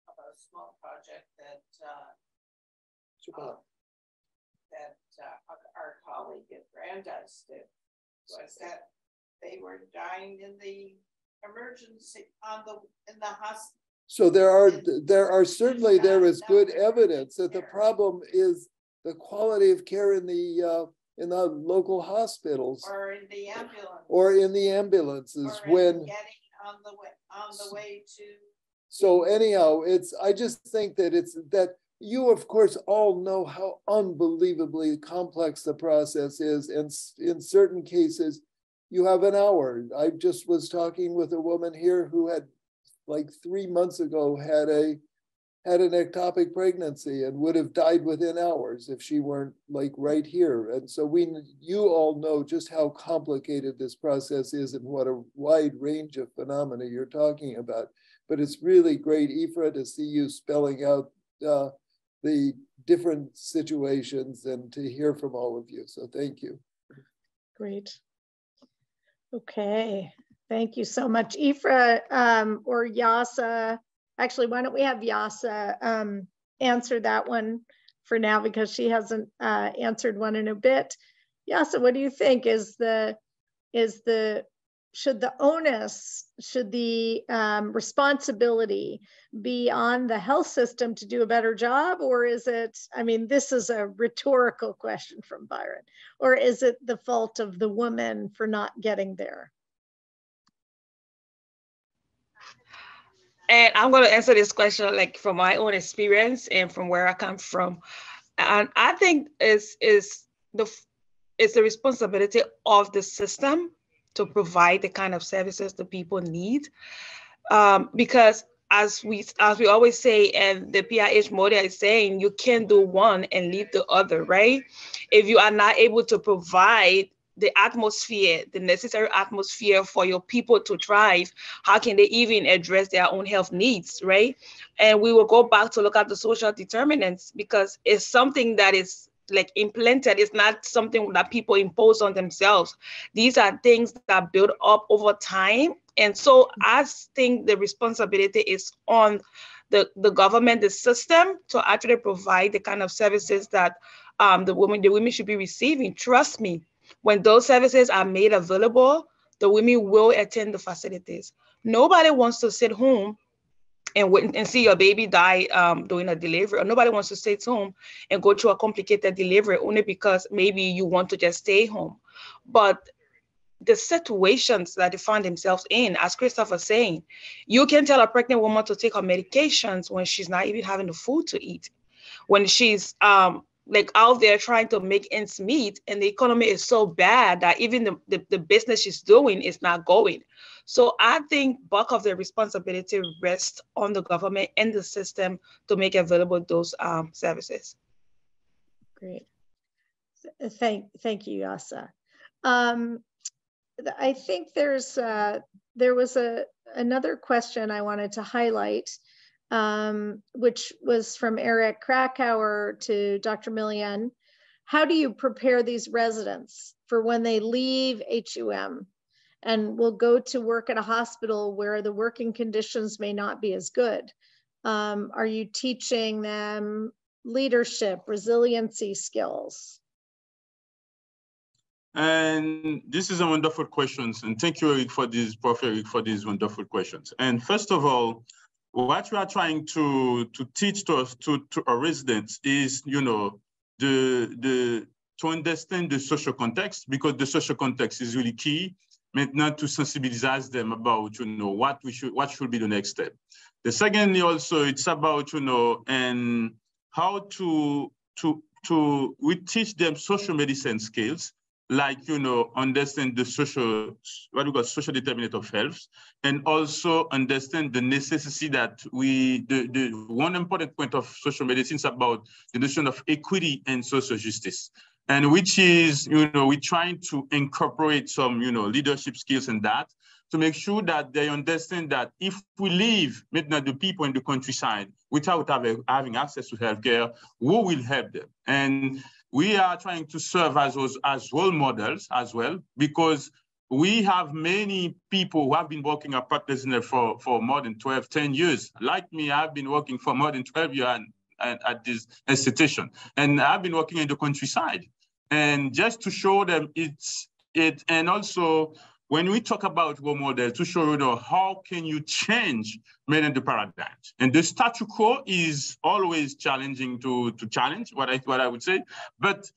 of a small project that uh, uh, that uh, our colleague at Brandeis did was that they were dying in the emergency on the in the hospital. So there are there are certainly there is good evidence that the problem is the quality of care in the uh, in the local hospitals or in the ambulance or in the ambulances when getting on the way on the way to so anyhow it's i just think that it's that you of course all know how unbelievably complex the process is and in certain cases you have an hour i just was talking with a woman here who had like three months ago had a had an ectopic pregnancy and would have died within hours if she weren't like right here. And so we, you all know just how complicated this process is and what a wide range of phenomena you're talking about. But it's really great, Ifrah, to see you spelling out uh, the different situations and to hear from all of you. So thank you. Great. Okay, thank you so much. Ifrah um, or Yassah, Actually, why don't we have Yassah um, answer that one for now because she hasn't uh, answered one in a bit. Yassah, what do you think? Is the is the should the onus, should the um, responsibility be on the health system to do a better job? Or is it, I mean, this is a rhetorical question from Byron, or is it the fault of the woman for not getting there? And I'm going to answer this question like from my own experience and from where I come from. And I think is is the it's the responsibility of the system to provide the kind of services that people need. Um, because as we as we always say, and the PIH model is saying, you can't do one and leave the other, right? If you are not able to provide the atmosphere, the necessary atmosphere for your people to thrive, how can they even address their own health needs, right? And we will go back to look at the social determinants because it's something that is like implanted. It's not something that people impose on themselves. These are things that build up over time. And so I think the responsibility is on the, the government, the system to actually provide the kind of services that um, the women, the women should be receiving. Trust me, when those services are made available, the women will attend the facilities. Nobody wants to sit home and wait and see your baby die um, during a delivery, or nobody wants to sit home and go through a complicated delivery only because maybe you want to just stay home. But the situations that they find themselves in, as Christopher saying, you can tell a pregnant woman to take her medications when she's not even having the food to eat, when she's um, like out there trying to make ends meet and the economy is so bad that even the, the, the, business she's doing is not going so i think bulk of the responsibility rests on the government and the system to make available those um, services great thank thank you yassah um, i think there's uh, there was a another question i wanted to highlight um, which was from Eric Krakauer to Dr. Millien. How do you prepare these residents for when they leave HUM and will go to work at a hospital where the working conditions may not be as good? Um, are you teaching them leadership, resiliency skills? And this is a wonderful questions. And thank you, Eric, for this, Prof. Eric, for these wonderful questions. And first of all, what we are trying to, to teach to to, to our residents is, you know, the, the, to understand the social context, because the social context is really key, not to sensibilize them about, you know, what we should, what should be the next step. The secondly, also, it's about, you know, and how to, to, to, we teach them social medicine skills, like, you know, understand the social, what we call social determinant of health, and also understand the necessity that we, the, the one important point of social medicine is about the notion of equity and social justice. And which is, you know, we're trying to incorporate some, you know, leadership skills in that to make sure that they understand that if we leave midnight the people in the countryside without having, access to healthcare, who will help them? And we are trying to serve as, as role models as well, because we have many people who have been working at there for, for more than 12, 10 years. Like me, I've been working for more than 12 years and, and at this institution. And I've been working in the countryside. And just to show them it's it, and also when we talk about role model, to show you know, how can you change many of the paradigms. And the status quo is always challenging to, to challenge, what I, what I would say. But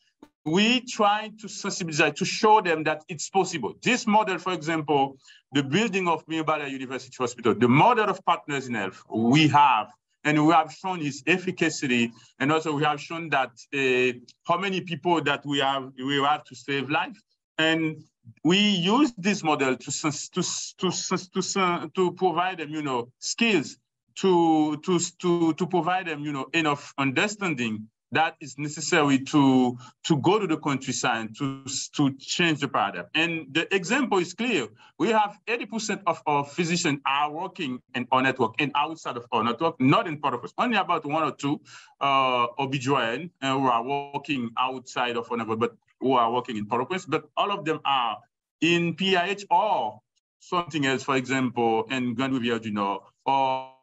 we try to sensibilize, to show them that it's possible. This model, for example, the building of Mirebalais University Hospital, the model of partners in health we have, and we have shown its efficacy, and also we have shown that uh, how many people that we have we have to save life. And we use this model to, to, to, to, to provide them, you know, skills to, to, to, to provide them, you know, enough understanding that is necessary to, to go to the countryside to, to change the paradigm. And the example is clear. We have 80% of our physicians are working in our network and outside of our network, not in Port-au-Prince. Only about one or two uh, OBGYN uh, who are working outside of our network, but who are working in Port-au-Prince, but all of them are in PIH or something else, for example, in Grand Riviere du Nord, or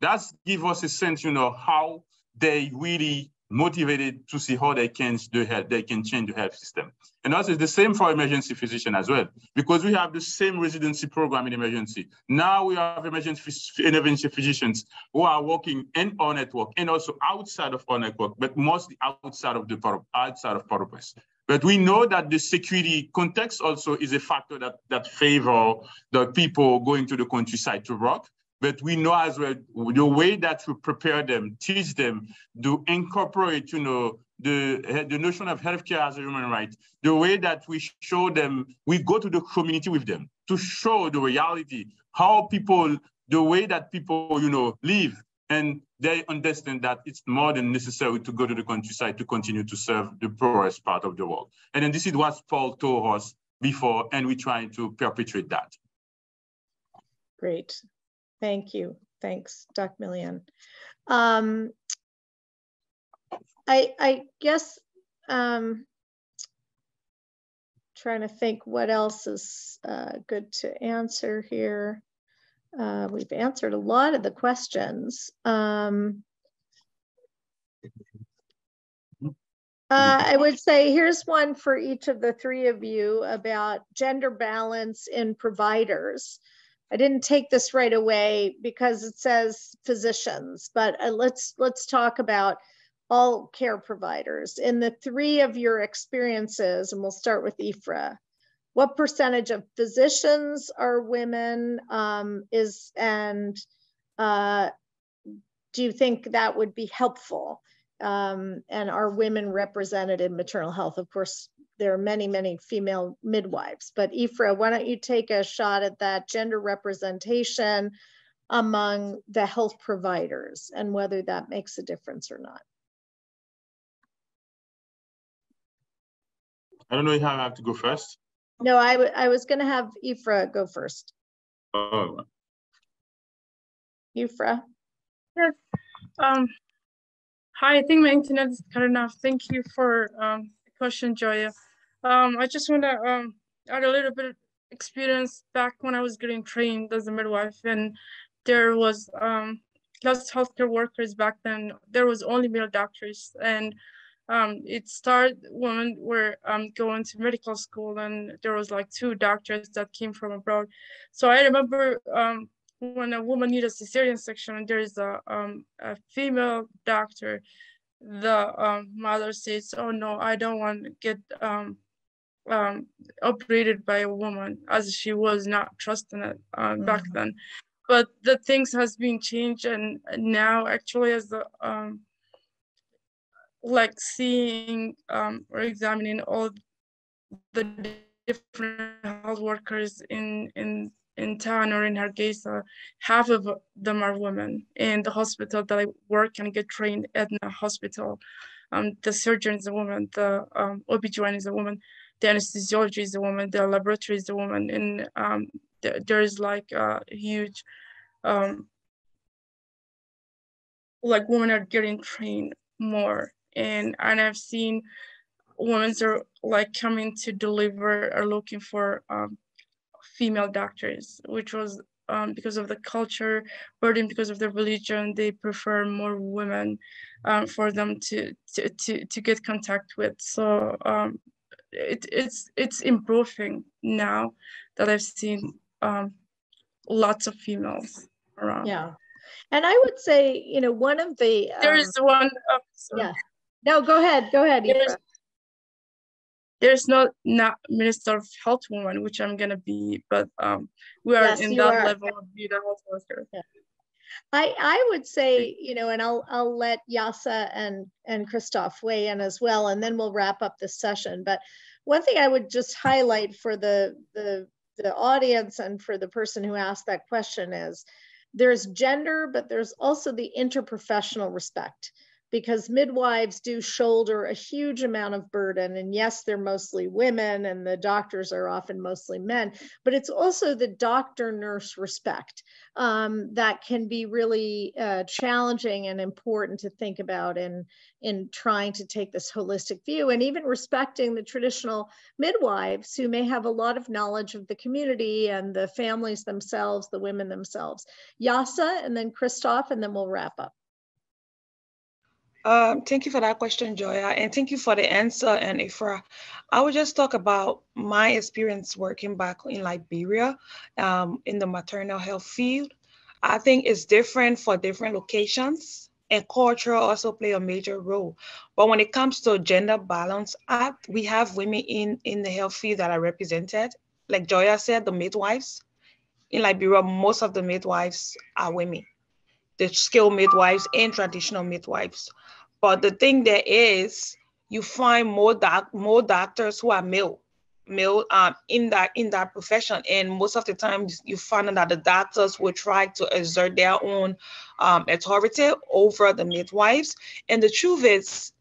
that give us a sense, you know, how they really motivated to see how they can do health, they can change the health system. And also the same for emergency physician as well, because we have the same residency program in emergency. Now we have emergency, emergency physicians who are working in our network and also outside of our network, but mostly outside of the outside of purpose. But we know that the security context also is a factor that, that favor the people going to the countryside to work. But we know as well the way that we prepare them, teach them, to incorporate, you know, the, the notion of healthcare as a human right, the way that we show them, we go to the community with them to show the reality, how people, the way that people, you know, live, and they understand that it's more than necessary to go to the countryside to continue to serve the poorest part of the world. And then this is what Paul told us before, and we're trying to perpetuate that. Great. Thank you. Thanks, Dr. Millien. Um, I, I guess um, trying to think what else is uh, good to answer here. Uh, we've answered a lot of the questions. Um, uh, I would say here's one for each of the three of you about gender balance in providers. I didn't take this right away because it says physicians, but uh, let's let's talk about all care providers. In the three of your experiences, and we'll start with Ifrah, what percentage of physicians are women um, is and uh, do you think that would be helpful um, and are women represented in maternal health of course there are many many female midwives but ifrah why don't you take a shot at that gender representation among the health providers and whether that makes a difference or not I don't know if I have to go first. No, I, I was going to have Ifrah go first. Oh. Ifrah. Yes. Um, hi, I think my internet is cut enough. Thank you for um, the question, Joia. Um, I just want to um, add a little bit of experience back when I was getting trained as a midwife. And there was um, less healthcare workers back then. There was only male doctors, and um, it started women were um, going to medical school, and there was like two doctors that came from abroad. So I remember um, when a woman needs a cesarean section, and there is a, um, a female doctor. The um, mother says, "Oh no, I don't want to get." Um, um, operated by a woman as she was not trusting it uh, back mm-hmm. then but the things has been changed and now actually as the um like seeing um or examining all the different health workers in in in town or in Hargeisa, half of them are women. In the hospital that I work and get trained at the hospital, um, the surgeon is a woman, the um, OBGYN is a woman, the anesthesiology is a woman, the laboratory is a woman, and um, th there's like a huge, um, like women are getting trained more, and and I've seen women are like coming to deliver are looking for um, female doctors, which was um, because of the culture burden, because of their religion, they prefer more women um, for them to, to, to, to get contact with. So um, it, it's it's improving now that I've seen um, lots of females around. Yeah, and I would say you know one of the um, there is one. Oh, yeah. No, go ahead. Go ahead. There's, no not minister of health woman, which I'm gonna be, but um, we are yes, in that are. level of being a health worker. Yeah. I, I would say, you know, and I'll, I'll let Yassah and, and Christophe weigh in as well, and then we'll wrap up this session. But one thing I would just highlight for the, the, the audience and for the person who asked that question is there's gender, but there's also the interprofessional respect because midwives do shoulder a huge amount of burden. And yes, they're mostly women and the doctors are often mostly men, but it's also the doctor nurse respect um, that can be really uh, challenging and important to think about in, in trying to take this holistic view and even respecting the traditional midwives who may have a lot of knowledge of the community and the families themselves, the women themselves. Yassah and then Christophe, and then we'll wrap up. Um, thank you for that question, Joia, and thank you for the answer. And Ifrah, I will just talk about my experience working back in Liberia um, in the maternal health field. I think it's different for different locations, and culture also play a major role. But when it comes to gender balance act, we have women in in the health field that are represented. Like Joia said, the midwives in Liberia, most of the midwives are women the skilled midwives and traditional midwives. But the thing there is, you find more doc more doctors who are male, male um, in that in that profession, and most of the time you find that the doctors will try to exert their own um, authority over the midwives. And the truth is,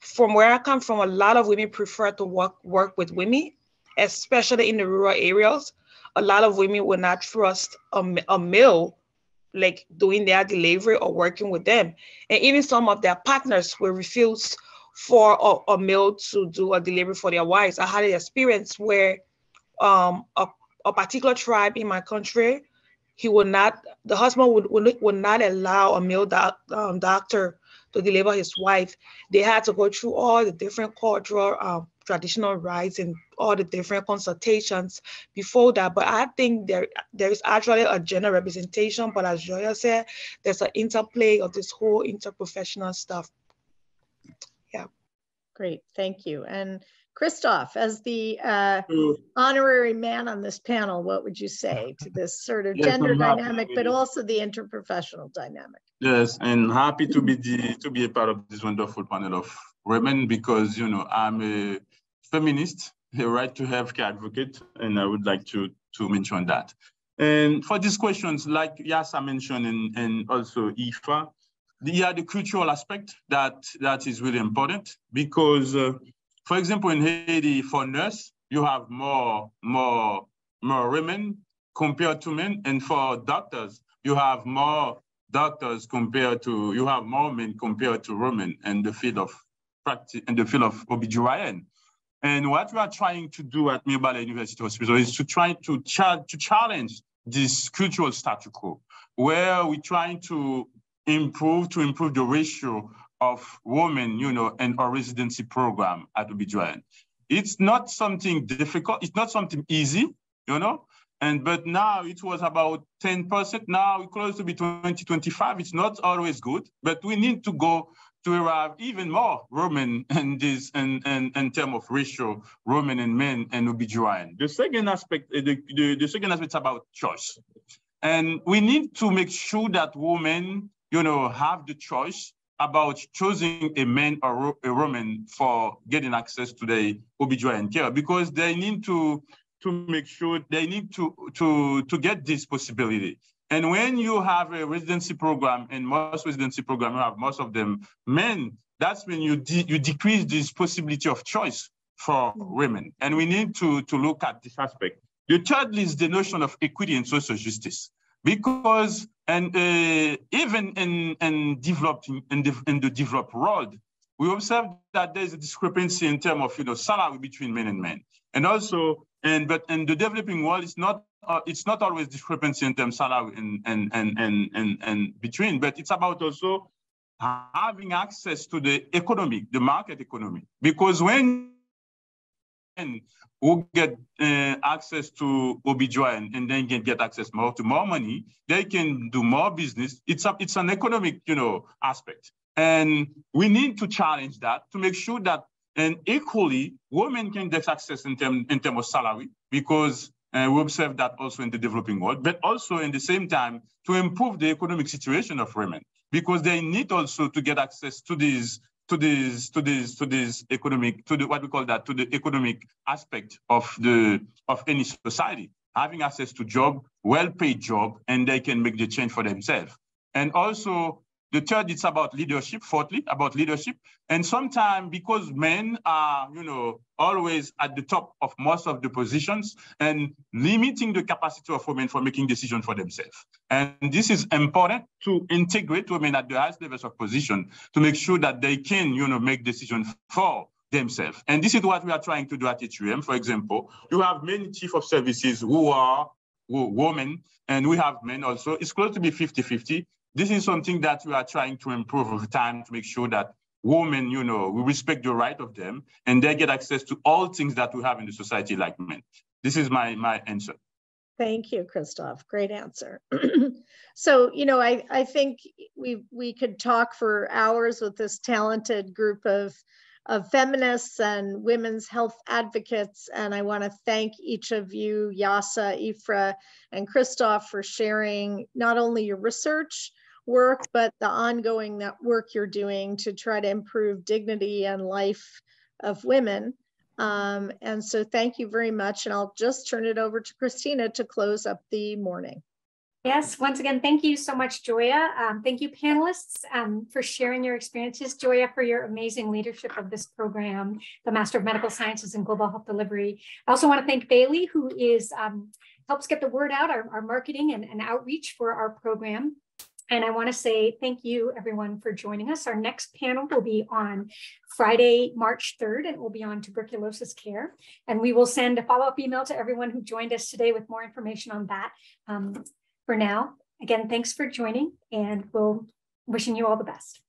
from where I come from, a lot of women prefer to work work with women, especially in the rural areas. A lot of women will not trust a, a male like doing their delivery or working with them. And even some of their partners will refuse for a, a male to do a delivery for their wives. I had an experience where um, a, a particular tribe in my country, he would not, the husband would, would, would not allow a male doc, um, doctor to deliver his wife. They had to go through all the different cultural um, traditional rites and all the different consultations before that. But I think there there is actually a gender representation. But as Joia said, there's an interplay of this whole interprofessional stuff. Yeah. Great, thank you. And Christophe, as the uh, honorary man on this panel, what would you say to this sort of yes, gender dynamic, but also the interprofessional dynamic? Yes, and happy to be the, to be a part of this wonderful panel of women because you know I'm a feminist, a right to health care advocate, and I would like to, to mention that. And for these questions, like Yassah mentioned and, and also Ifrah, the, yeah, the cultural aspect that, that is really important because, uh, for example, in Haiti, for nurse, you have more, more, more women compared to men, and for doctors, you have more doctors compared to, you have more men compared to women in the field of practice, in the field of OBGYN. And what we are trying to do at Mirebalais University Hospital is to try to, cha to challenge this cultural status quo, where we're trying to improve to improve the ratio of women, you know, in our residency program at OBGYN. It's not something difficult. It's not something easy, you know. And but now it was about 10%. Now it's close to be 20, 25. It's not always good, but we need to go to arrive even more women in this in, in, in terms of ratio, women and men and OBGYN. The second aspect, the, the, the second aspect is about choice. And we need to make sure that women, you know, have the choice about choosing a man or a woman for getting access to the OBGYN care because they need to to make sure they need to to to get this possibility. And when you have a residency program, and most residency program you have most of them men, that's when you de you decrease this possibility of choice for women. And we need to to look at this aspect. The third is the notion of equity and social justice because and uh, even in, in developing in the, in the developed world, we observe that there's a discrepancy in terms of you know salary between men and men, and also and but in the developing world, it's not uh, it's not always discrepancy in terms of salary and and, and and and and between, but it's about also having access to the economic, the market economy, because when who get uh, access to OBGYN and then can get access more to more money, they can do more business. It's a, it's an economic, you know, aspect. And we need to challenge that to make sure that and equally women can get access in terms in term of salary because uh, we observe that also in the developing world, but also in the same time to improve the economic situation of women because they need also to get access to these to this to this to this economic to the what we call that to the economic aspect of the of any society. Having access to job well paid job and they can make the change for themselves. And also the third, it's about leadership. Fourthly, about leadership. And sometimes because men are, you know, always at the top of most of the positions and limiting the capacity of women for making decisions for themselves. And this is important to integrate women at the highest levels of position to make sure that they can, you know, make decisions for themselves. And this is what we are trying to do at HUM. For example, you have many chief of services who are women, and we have men also. It's close to be 50-50. This is something that we are trying to improve over time to make sure that women, you know, we respect the right of them and they get access to all things that we have in the society like men. This is my, my answer. Thank you, Christophe. Great answer. so, you know, I, I think we we could talk for hours with this talented group of of feminists and women's health advocates. And I want to thank each of you, Yassah, Ifrah, and Christophe, for sharing not only your research work, but the ongoing that work you're doing to try to improve dignity and life of women. Um, and so thank you very much. And I'll just turn it over to Christina to close up the morning. Yes, once again, thank you so much, Joia. Um, thank you, panelists, um, for sharing your experiences. Joia, for your amazing leadership of this program, the Master of Medical Sciences and Global Health Delivery. I also want to thank Bailey, who is um, helps get the word out, our, our marketing and, and outreach for our program. And I want to say thank you, everyone, for joining us. Our next panel will be on Friday, March 3rd, and it will be on tuberculosis care. And we will send a follow-up email to everyone who joined us today with more information on that. Um, for now, again, thanks for joining and we'll wishing you all the best.